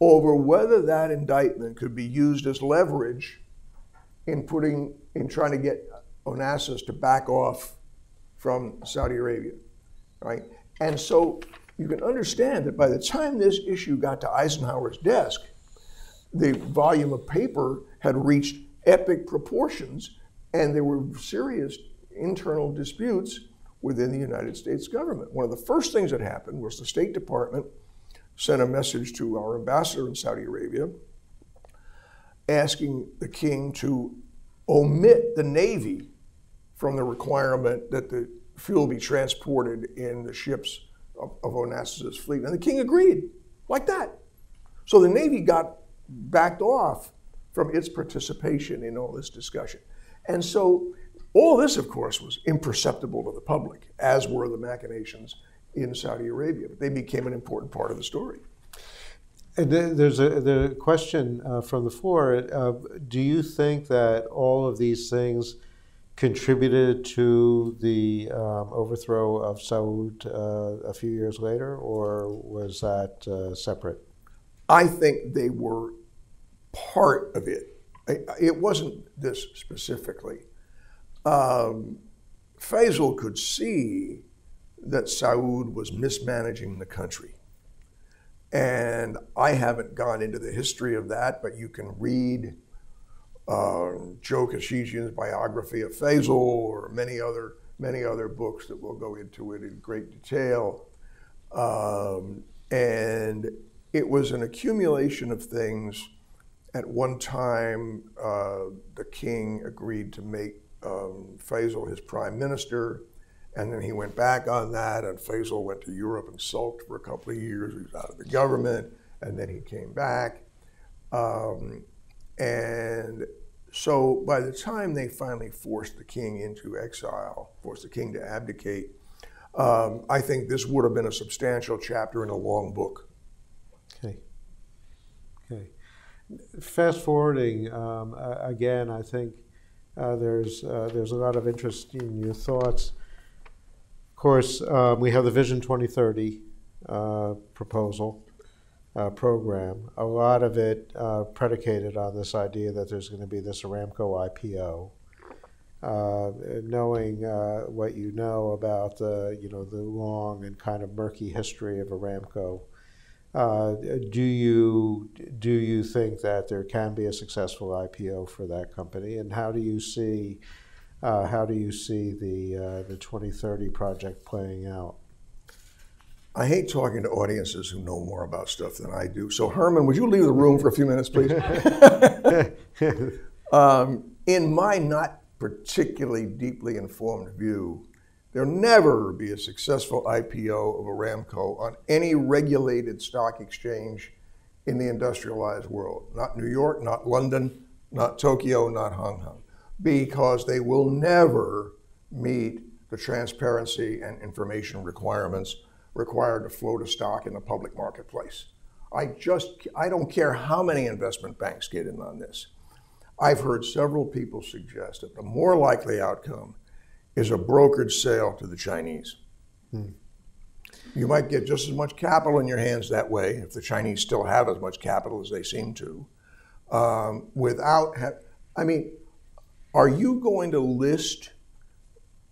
over whether that indictment could be used as leverage in putting, in trying to get Onassis to back off from Saudi Arabia, right? And so you can understand that by the time this issue got to Eisenhower's desk, the volume of paper had reached epic proportions, and there were serious internal disputes within the United States government. One of the first things that happened was the State Department sent a message to our ambassador in Saudi Arabia asking the king to omit the Navy from the requirement that the fuel be transported in the ships of, of Onassis' fleet. And the king agreed, like that. So the Navy got backed off from its participation in all this discussion. And so all this, of course, was imperceptible to the public, as were the machinations in Saudi Arabia. But they became an important part of the story. And there's a the question uh, from the floor. Uh, do you think that all of these things contributed to the um, overthrow of Saud uh, a few years later, or was that uh, separate? I think they were part of it. It wasn't this specifically. Um, Faisal could see that Saud was mismanaging the country. And I haven't gone into the history of that, but you can read uh, Joe Kechichian's biography of Faisal or many other many other books that will go into it in great detail. Um, and it was an accumulation of things. At one time, uh, the king agreed to make um, Faisal his prime minister. And then he went back on that, and Faisal went to Europe and sulked for a couple of years. He was out of the government, and then he came back. Um, and so by the time they finally forced the king into exile, forced the king to abdicate, um, I think this would have been a substantial chapter in a long book. Okay. Okay. Fast forwarding, um, again, I think uh, there's, uh, there's a lot of interest in your thoughts. Of course, um, we have the Vision 2030 uh, proposal uh, program. A lot of it uh, predicated on this idea that there's going to be this Aramco IPO. Uh, knowing what you know about the, you know, the long and kind of murky history of Aramco, uh, do you do you think that there can be a successful IPO for that company, and how do you see uh, how do you see the uh, the 2030 project playing out? I hate talking to audiences who know more about stuff than I do. So Herman, would you leave the room for a few minutes, please? [laughs] um, in my not particularly deeply informed view, There'll never be a successful IPO of Aramco on any regulated stock exchange in the industrialized world. Not New York, not London, not Tokyo, not Hong Kong, because they will never meet the transparency and information requirements required to float a stock in the public marketplace. I just, I don't care how many investment banks get in on this. I've heard several people suggest that the more likely outcome is a brokered sale to the Chinese. Hmm. You might get just as much capital in your hands that way, if the Chinese still have as much capital as they seem to, um, without. Ha- I mean, are you going to list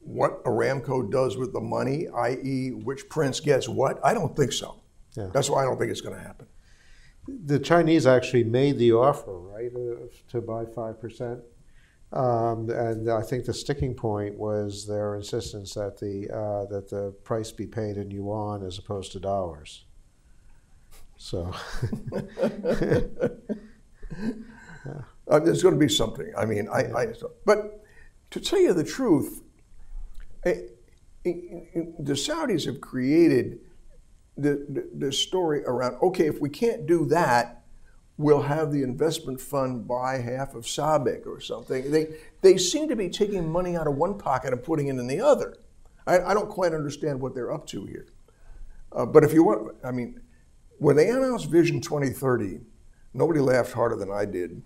what Aramco does with the money, i.e., which prince gets what? I don't think so. Yeah. That's why I don't think it's going to happen. the Chinese actually made the offer, right, uh, to buy five percent. Um, and I think the sticking point was their insistence that the uh, that the price be paid in yuan as opposed to dollars. So [laughs] [laughs] Uh, there's going to be something. I mean, I, I, but to tell you the truth, eh, eh, eh, the Saudis have created the, the, the story around okay, if we can't do that, we'll have the investment fund buy half of SABIC or something. They, they seem to be taking money out of one pocket and putting it in the other. I, I don't quite understand what they're up to here. Uh, but if you want, I mean, when they announced Vision 2030, nobody laughed harder than I did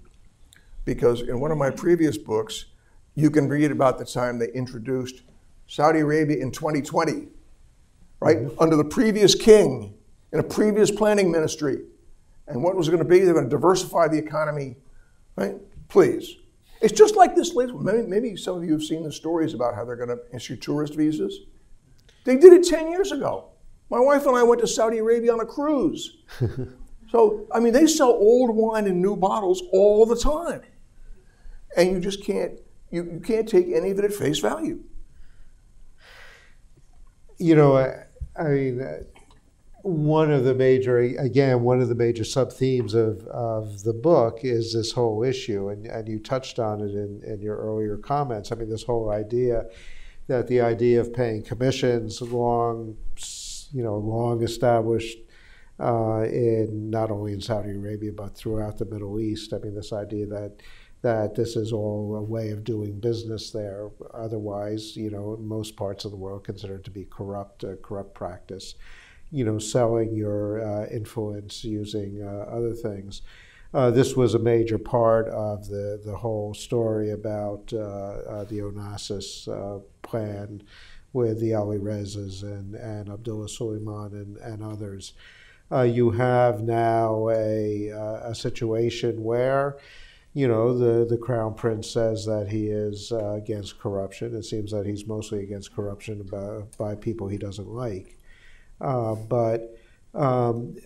because in one of my previous books, you can read about the time they introduced Saudi Arabia in 2020, right? Mm-hmm. Under the previous king, in a previous planning ministry. And what was it going to be? They're going to diversify the economy, right? Please. It's just like this latest maybe, maybe some of you have seen the stories about how they're going to issue tourist visas. They did it 10 years ago. My wife and I went to Saudi Arabia on a cruise. [laughs] so, I mean, they sell old wine in new bottles all the time and you just can't you, you can't take any of it at face value. You know, I, I mean, uh, one of the major again one of the major sub themes of, of the book is this whole issue, and, and you touched on it in, in your earlier comments. I mean, this whole idea that the idea of paying commissions long, you know, long established uh, in not only in Saudi Arabia but throughout the Middle East. I mean, this idea that that this is all a way of doing business there. Otherwise, you know, most parts of the world considered to be corrupt, corrupt practice. You know, selling your uh, influence using uh, other things. Uh, this was a major part of the, the whole story about uh, uh, the Onassis plan with the Ali Rezas and, and Abdullah Suleiman and, and others. you have now a, a situation where you know, the, the crown prince says that he is uh, against corruption. It seems that he's mostly against corruption by, by people he doesn't like. Uh, but um,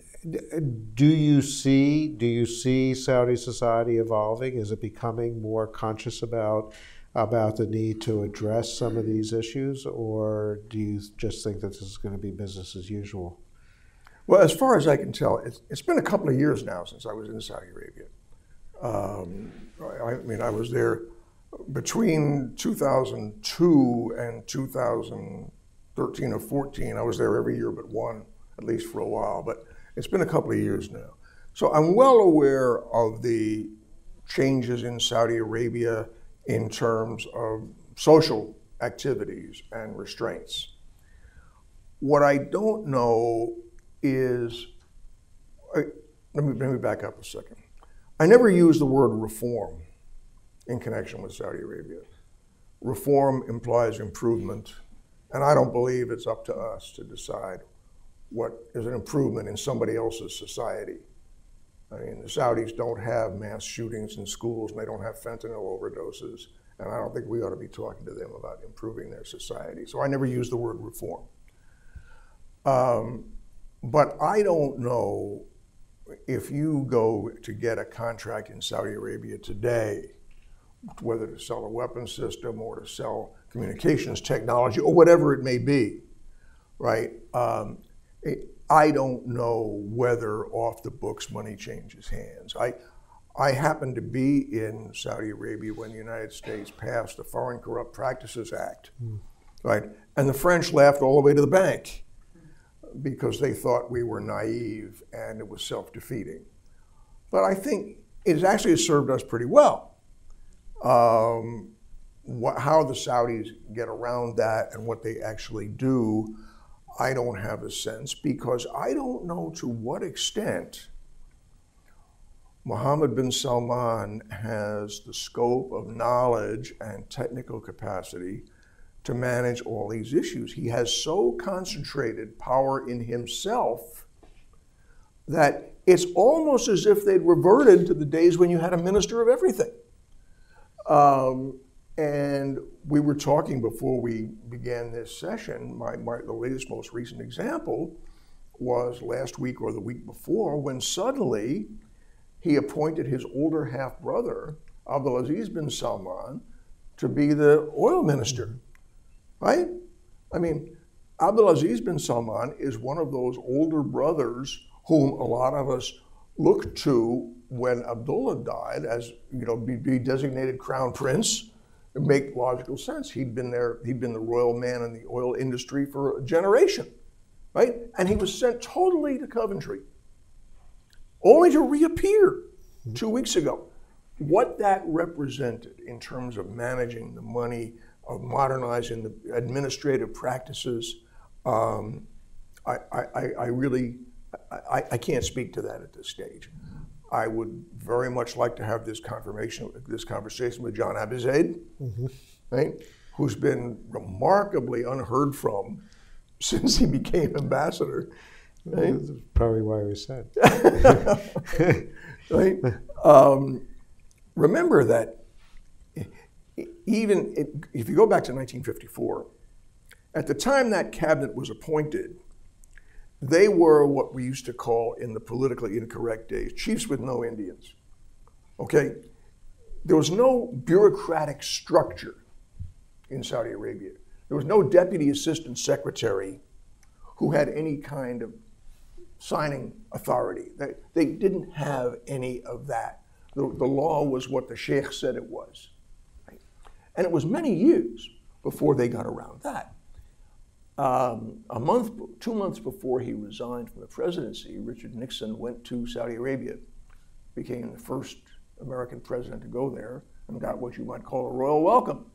do you see do you see Saudi society evolving? Is it becoming more conscious about about the need to address some of these issues, or do you just think that this is going to be business as usual? Well, as far as I can tell, it's, it's been a couple of years now since I was in Saudi Arabia. Um, I, I, mean, I was there between 2002 and 2013 or 14. I was there every year but one, at least for a while. But it's been a couple of years now. So I'm well aware of the changes in Saudi Arabia in terms of social activities and restraints. What I don't know is, let me, let me back up a second. I never use the word reform in connection with Saudi Arabia. Reform implies improvement, and I don't believe it's up to us to decide what is an improvement in somebody else's society. I mean, the Saudis don't have mass shootings in schools and they don't have fentanyl overdoses, and I don't think we ought to be talking to them about improving their society. So I never use the word reform. Um, but I don't know if you go to get a contract in Saudi Arabia today, whether to sell a weapon system or to sell communications technology or whatever it may be, right? Um, I don't know whether off the books money changes hands. I, I happened to be in Saudi Arabia when the United States passed the Foreign Corrupt Practices Act, mm. right? And the French laughed all the way to the bank because they thought we were naive and it was self defeating. But I think it has actually served us pretty well. Um, what, how the Saudis get around that and what they actually do, I don't have a sense because I don't know to what extent Mohammed bin Salman has the scope of knowledge and technical capacity to manage all these issues. He has so concentrated power in himself that it's almost as if they'd reverted to the days when you had a minister of everything. Um, and we were talking before we began this session. My, my, the latest, most recent example was last week or the week before when suddenly he appointed his older half brother, Abdulaziz bin Salman, to be the oil minister. Right? I mean, Abdulaziz bin Salman is one of those older brothers whom a lot of us look to when Abdullah died as you know be, be designated crown prince. It make logical sense. He'd been there. He'd been the royal man in the oil industry for a generation, right? And he was sent totally to Coventry, only to reappear two weeks ago. What that represented in terms of managing the money, of modernizing the administrative practices, um, I, I, I really I, I can't speak to that at this stage. I would very much like to have this confirmation, this conversation with John Abizaid, mm-hmm. right, who's been remarkably unheard from [laughs] since he became ambassador. Right? That's probably why we said. [laughs] right. Um, remember that even if you go back to 1954, at the time that cabinet was appointed, they were what we used to call in the politically incorrect days chiefs with no Indians. Okay? There was no bureaucratic structure in Saudi Arabia. There was no deputy assistant secretary who had any kind of signing authority. They, they didn't have any of that. The, the law was what the sheikh said it was. And it was many years before they got around that. Um, a month, two months before he resigned from the presidency, Richard Nixon went to Saudi Arabia, became the first American president to go there, and got what you might call a royal welcome.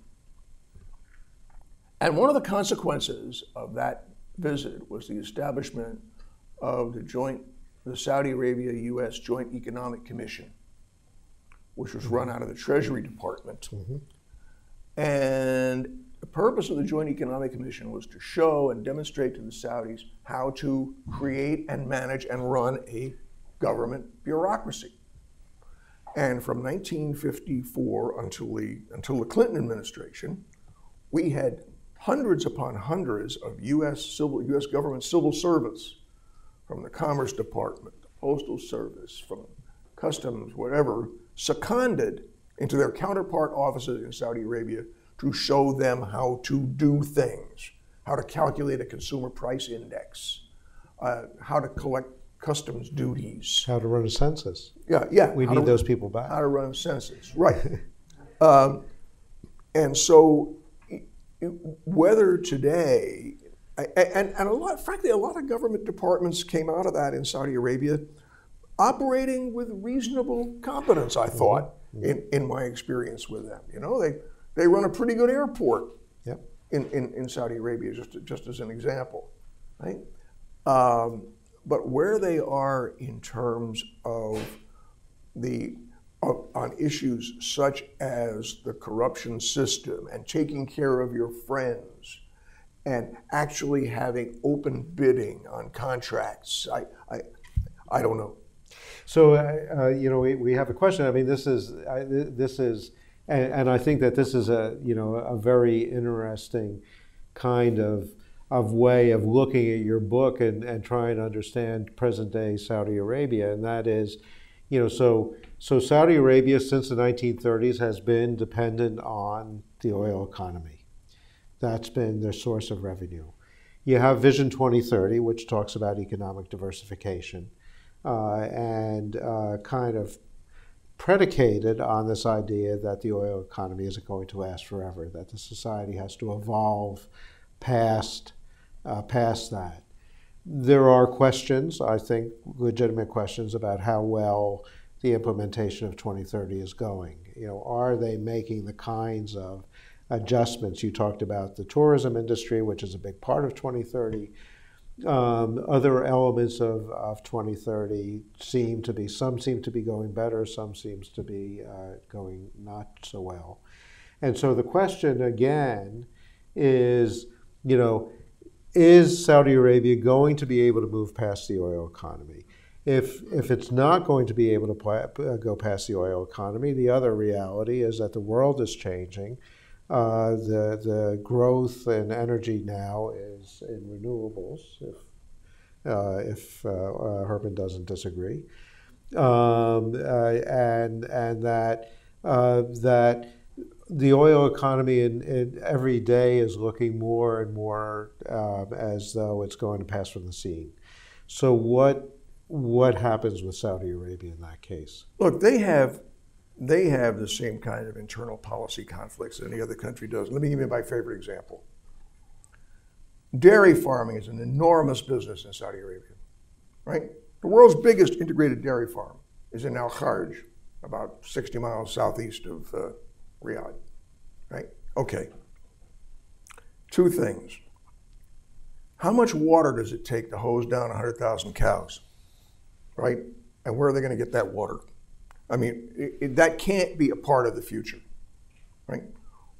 And one of the consequences of that visit was the establishment of the joint, the Saudi Arabia-U.S. Joint Economic Commission, which was run out of the Treasury Department. Mm-hmm. And the purpose of the Joint Economic Commission was to show and demonstrate to the Saudis how to create and manage and run a government bureaucracy. And from 1954 until the, until the Clinton administration, we had hundreds upon hundreds of U.S. civil U.S. government civil service, from the Commerce Department, the Postal Service, from Customs, whatever, seconded into their counterpart offices in Saudi Arabia to show them how to do things, how to calculate a consumer price index, uh, how to collect customs duties, how to run a census. Yeah, yeah. We need to, those people back. How to run a census, right? [laughs] um, and so, whether today, and, and a lot, frankly, a lot of government departments came out of that in Saudi Arabia, operating with reasonable competence. I thought, mm-hmm. In, in my experience with them, you know, they they run a pretty good airport yep. in, in, in Saudi Arabia, just, just as an example, right? Um, but where they are in terms of the on issues such as the corruption system and taking care of your friends and actually having open bidding on contracts, I, I, I don't know. So, uh, uh, you know, we, we have a question. I mean, this is, uh, this is and, and I think that this is a you know a very interesting kind of of way of looking at your book and, and trying to understand present day Saudi Arabia, and that is, you know, so so Saudi Arabia since the 1930s has been dependent on the oil economy. That's been their source of revenue. You have Vision 2030, which talks about economic diversification and uh, kind of predicated on this idea that the oil economy isn't going to last forever, that the society has to evolve past, uh, past that. There are questions, I think, legitimate questions about how well the implementation of 2030 is going. You know, are they making the kinds of adjustments? You talked about the tourism industry, which is a big part of 2030. Um, other elements of, of 2030 seem to be, some seem to be going better, some seems to be uh, going not so well. And so the question again is, you know, is Saudi Arabia going to be able to move past the oil economy? If, if it's not going to be able to pl- go past the oil economy, the other reality is that the world is changing uh, the, the growth in energy now is in renewables. If uh, if uh, uh, Herman doesn't disagree, um, and and that that the oil economy in, in every day is looking more and more um, as though it's going to pass from the scene. So what what happens with Saudi Arabia in that case? Look, they have they have the same kind of internal policy conflicts any other country does. Let me give you my favorite example. Dairy farming is an enormous business in Saudi Arabia, right? The world's biggest integrated dairy farm is in Al Kharj, about 60 miles southeast of uh, Riyadh, right? Okay. Two things. How much water does it take to hose down 100,000 cows, right? And where are they going to get that water? I mean, it, it, that can't be a part of the future, right?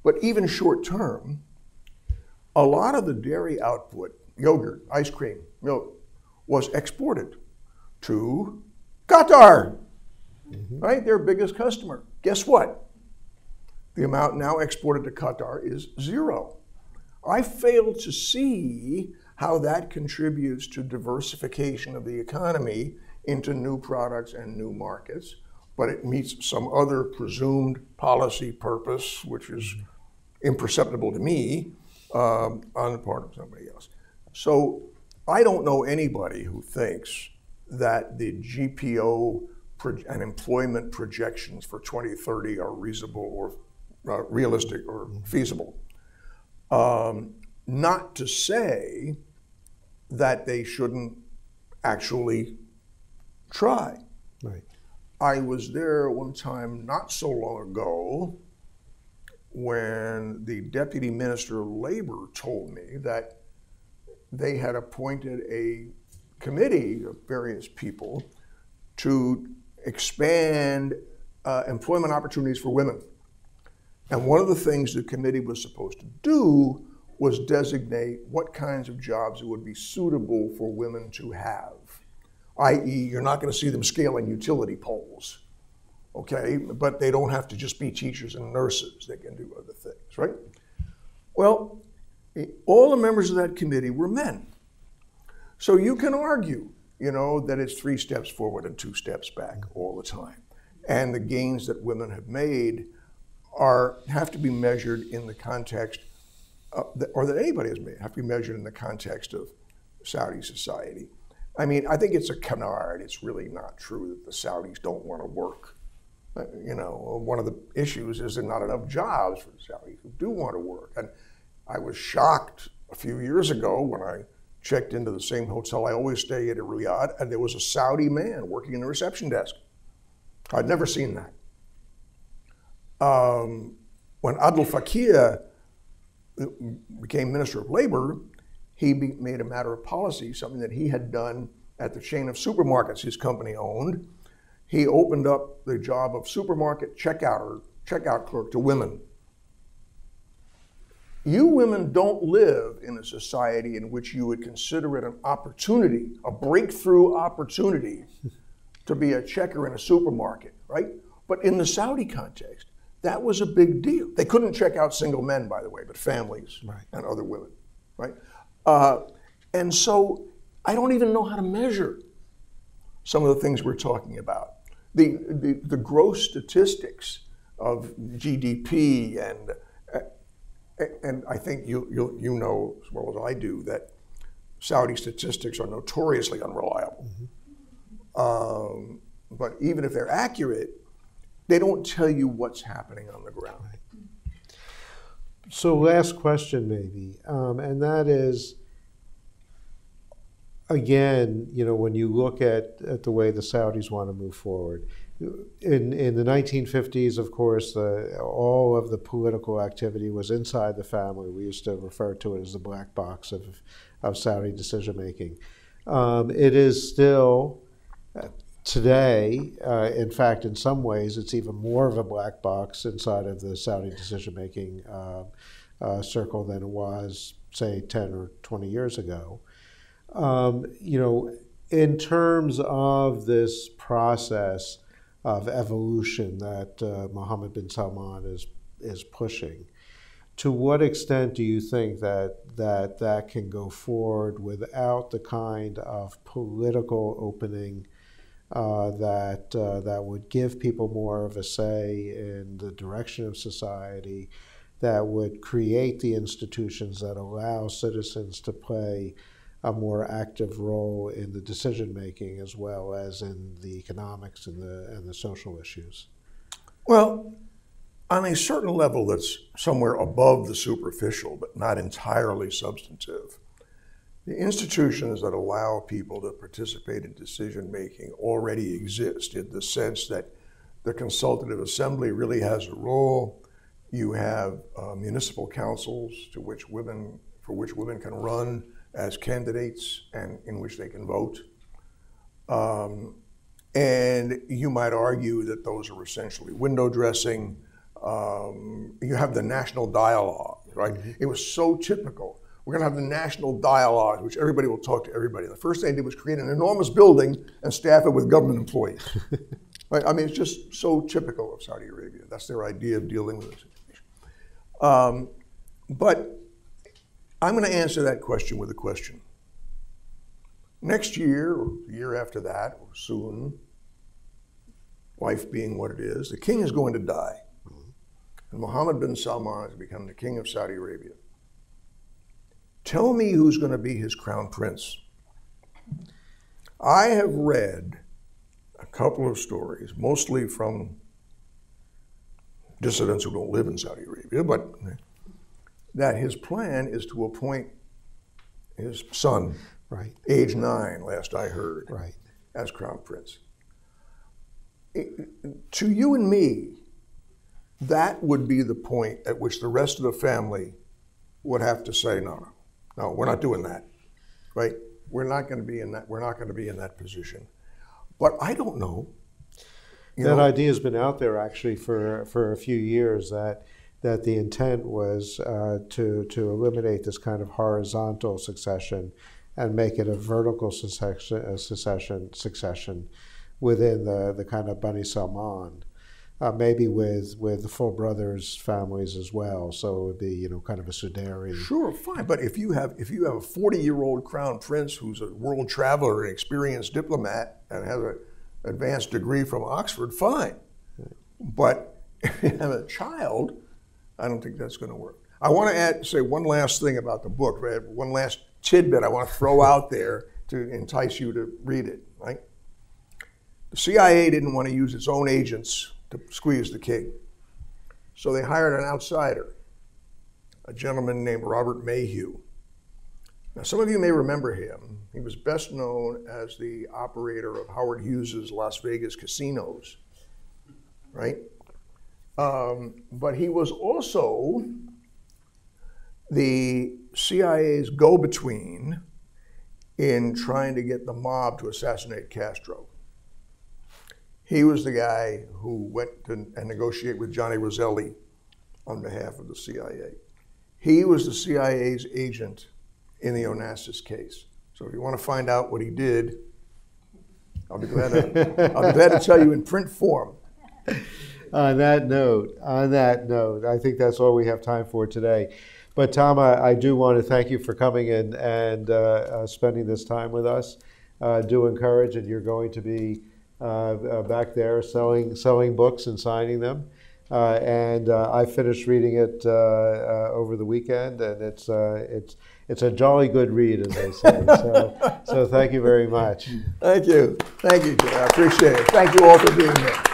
But even short term, a lot of the dairy output, yogurt, ice cream, milk, was exported to Qatar, mm-hmm. right? Their biggest customer. Guess what? The amount now exported to Qatar is zero. I fail to see how that contributes to diversification of the economy into new products and new markets, but it meets some other presumed policy purpose, which is imperceptible to me, um, on the part of somebody else. So I don't know anybody who thinks that the GPO and employment projections for 2030 are reasonable or uh, realistic or feasible. Um, not to say that they shouldn't actually try. Right. I was there one time not so long ago when the deputy minister of labor told me that they had appointed a committee of various people to expand uh, employment opportunities for women. And one of the things the committee was supposed to do was designate what kinds of jobs it would be suitable for women to have, i.e., you're not going to see them scaling utility poles okay? But they don't have to just be teachers and nurses, they can do other things, right? Well, eh, all the members of that committee were men. So you can argue, you know, that it's three steps forward and two steps back all the time. And the gains that women have made are have to be measured in the context, or that anybody has made, have to be measured in the context of Saudi society. I mean, I think it's a canard. It's really not true that the Saudis don't want to work. Uh, you know, one of the issues is there not enough jobs for the Saudis who do want to work. And I was shocked a few years ago when I checked into the same hotel I always stay at in Riyadh, and there was a Saudi man working in the reception desk. I'd never seen that. Um, when Adel Fakeih became Minister of Labor, he be, made a matter of policy, something that he had done at the chain of supermarkets his company owned he opened up the job of supermarket checkout or checkout clerk to women. You women don't live in a society in which you would consider it an opportunity, a breakthrough opportunity to be a checker in a supermarket, right? But in the Saudi context, that was a big deal. They couldn't check out single men, by the way, but families right. and other women, right? Uh, and so I don't even know how to measure some of the things we're talking about the, the, the gross statistics of GDP and and I think you, you, you know as well as I do that Saudi statistics are notoriously unreliable. Mm-hmm. Um, but even if they're accurate, they don't tell you what's happening on the ground. So, last question, maybe, um, and that is again, you know, when you look at, at the way the Saudis want to move forward, in, in the 1950s, of course, the, all of the political activity was inside the family. We used to refer to it as the black box of, of Saudi decision making. Um, it is still today, uh, in fact, in some ways, it's even more of a black box inside of the Saudi decision making uh, uh, circle than it was, say, 10 or 20 years ago. Um, you know, in terms of this process of evolution that uh, Mohammed bin Salman is is pushing, to what extent do you think that that that can go forward without the kind of political opening uh, that uh, that would give people more of a say in the direction of society, that would create the institutions that allow citizens to play a more active role in the decision making as well as in the economics and the and the social issues. Well, on a certain level that's somewhere above the superficial, but not entirely substantive, the institutions that allow people to participate in decision making already exist in the sense that the consultative assembly really has a role. You have uh, municipal councils to which women, for which women can run as candidates and in which they can vote. Um, and you might argue that those are essentially window dressing um, you have the national dialogue, right? Mm-hmm. It was so typical. We're going to have the national dialogue, which everybody will talk to everybody. The first thing they did was create an enormous building and staff it with government employees. [laughs] right? I mean, it's just so typical of Saudi Arabia. That's their idea of dealing with this situation. Um, but I'm going to answer that question with a question. Next year, or the year after that, or soon, life being what it is, the king is going to die and Mohammed bin Salman has become the king of Saudi Arabia. Tell me who's going to be his crown prince. I have read a couple of stories, mostly from dissidents who don't live in Saudi Arabia, but that his plan is to appoint his son, right. age nine, last I heard, right. as crown prince. It, to you and me, that would be the point at which the rest of the family would have to say, no, no, no, we're not doing that, right? We're not going to be in that. We're not going to be in that position. But I don't know. You that idea has been out there actually for for a few years. That that the intent was uh, to to eliminate this kind of horizontal succession and make it a vertical succession, a succession, succession within the, the kind of Bani Salman uh, maybe with with the full brothers families as well. So it would be you know kind of a Sudairi. Sure, fine. But if you have if you have a 40 year old crown prince who's a world traveler, an experienced diplomat, and has an advanced degree from Oxford, fine. But [laughs] if you have a child, I don't think that's going to work. I want to add say one last thing about the book. Right? One last tidbit I want to throw out there to entice you to read it. Right. The CIA didn't want to use its own agents to squeeze the king. So they hired an outsider, a gentleman named Robert Maheu. Now, some of you may remember him. He was best known as the operator of Howard Hughes's Las Vegas casinos, right? Um, but he was also the CIA's go between in trying to get the mob to assassinate Castro. He was the guy who went to, and negotiate with Johnny Roselli on behalf of the CIA. He was the CIA's agent in the Onassis case. So if you want to find out what he did, I'll be glad to, I'll be glad to tell you in print form. On that note, on that note, I think that's all we have time for today. But Tom, I, I do want to thank you for coming in and uh, uh, spending this time with us. Uh, do encourage, and you're going to be Uh, uh, back there selling selling books and signing them. Uh, and uh, I finished reading it over the weekend, and it's it's it's a jolly good read, as they say. [laughs] So, so thank you very much. Thank you, thank you, Jay. I appreciate it. Thank you all for being here.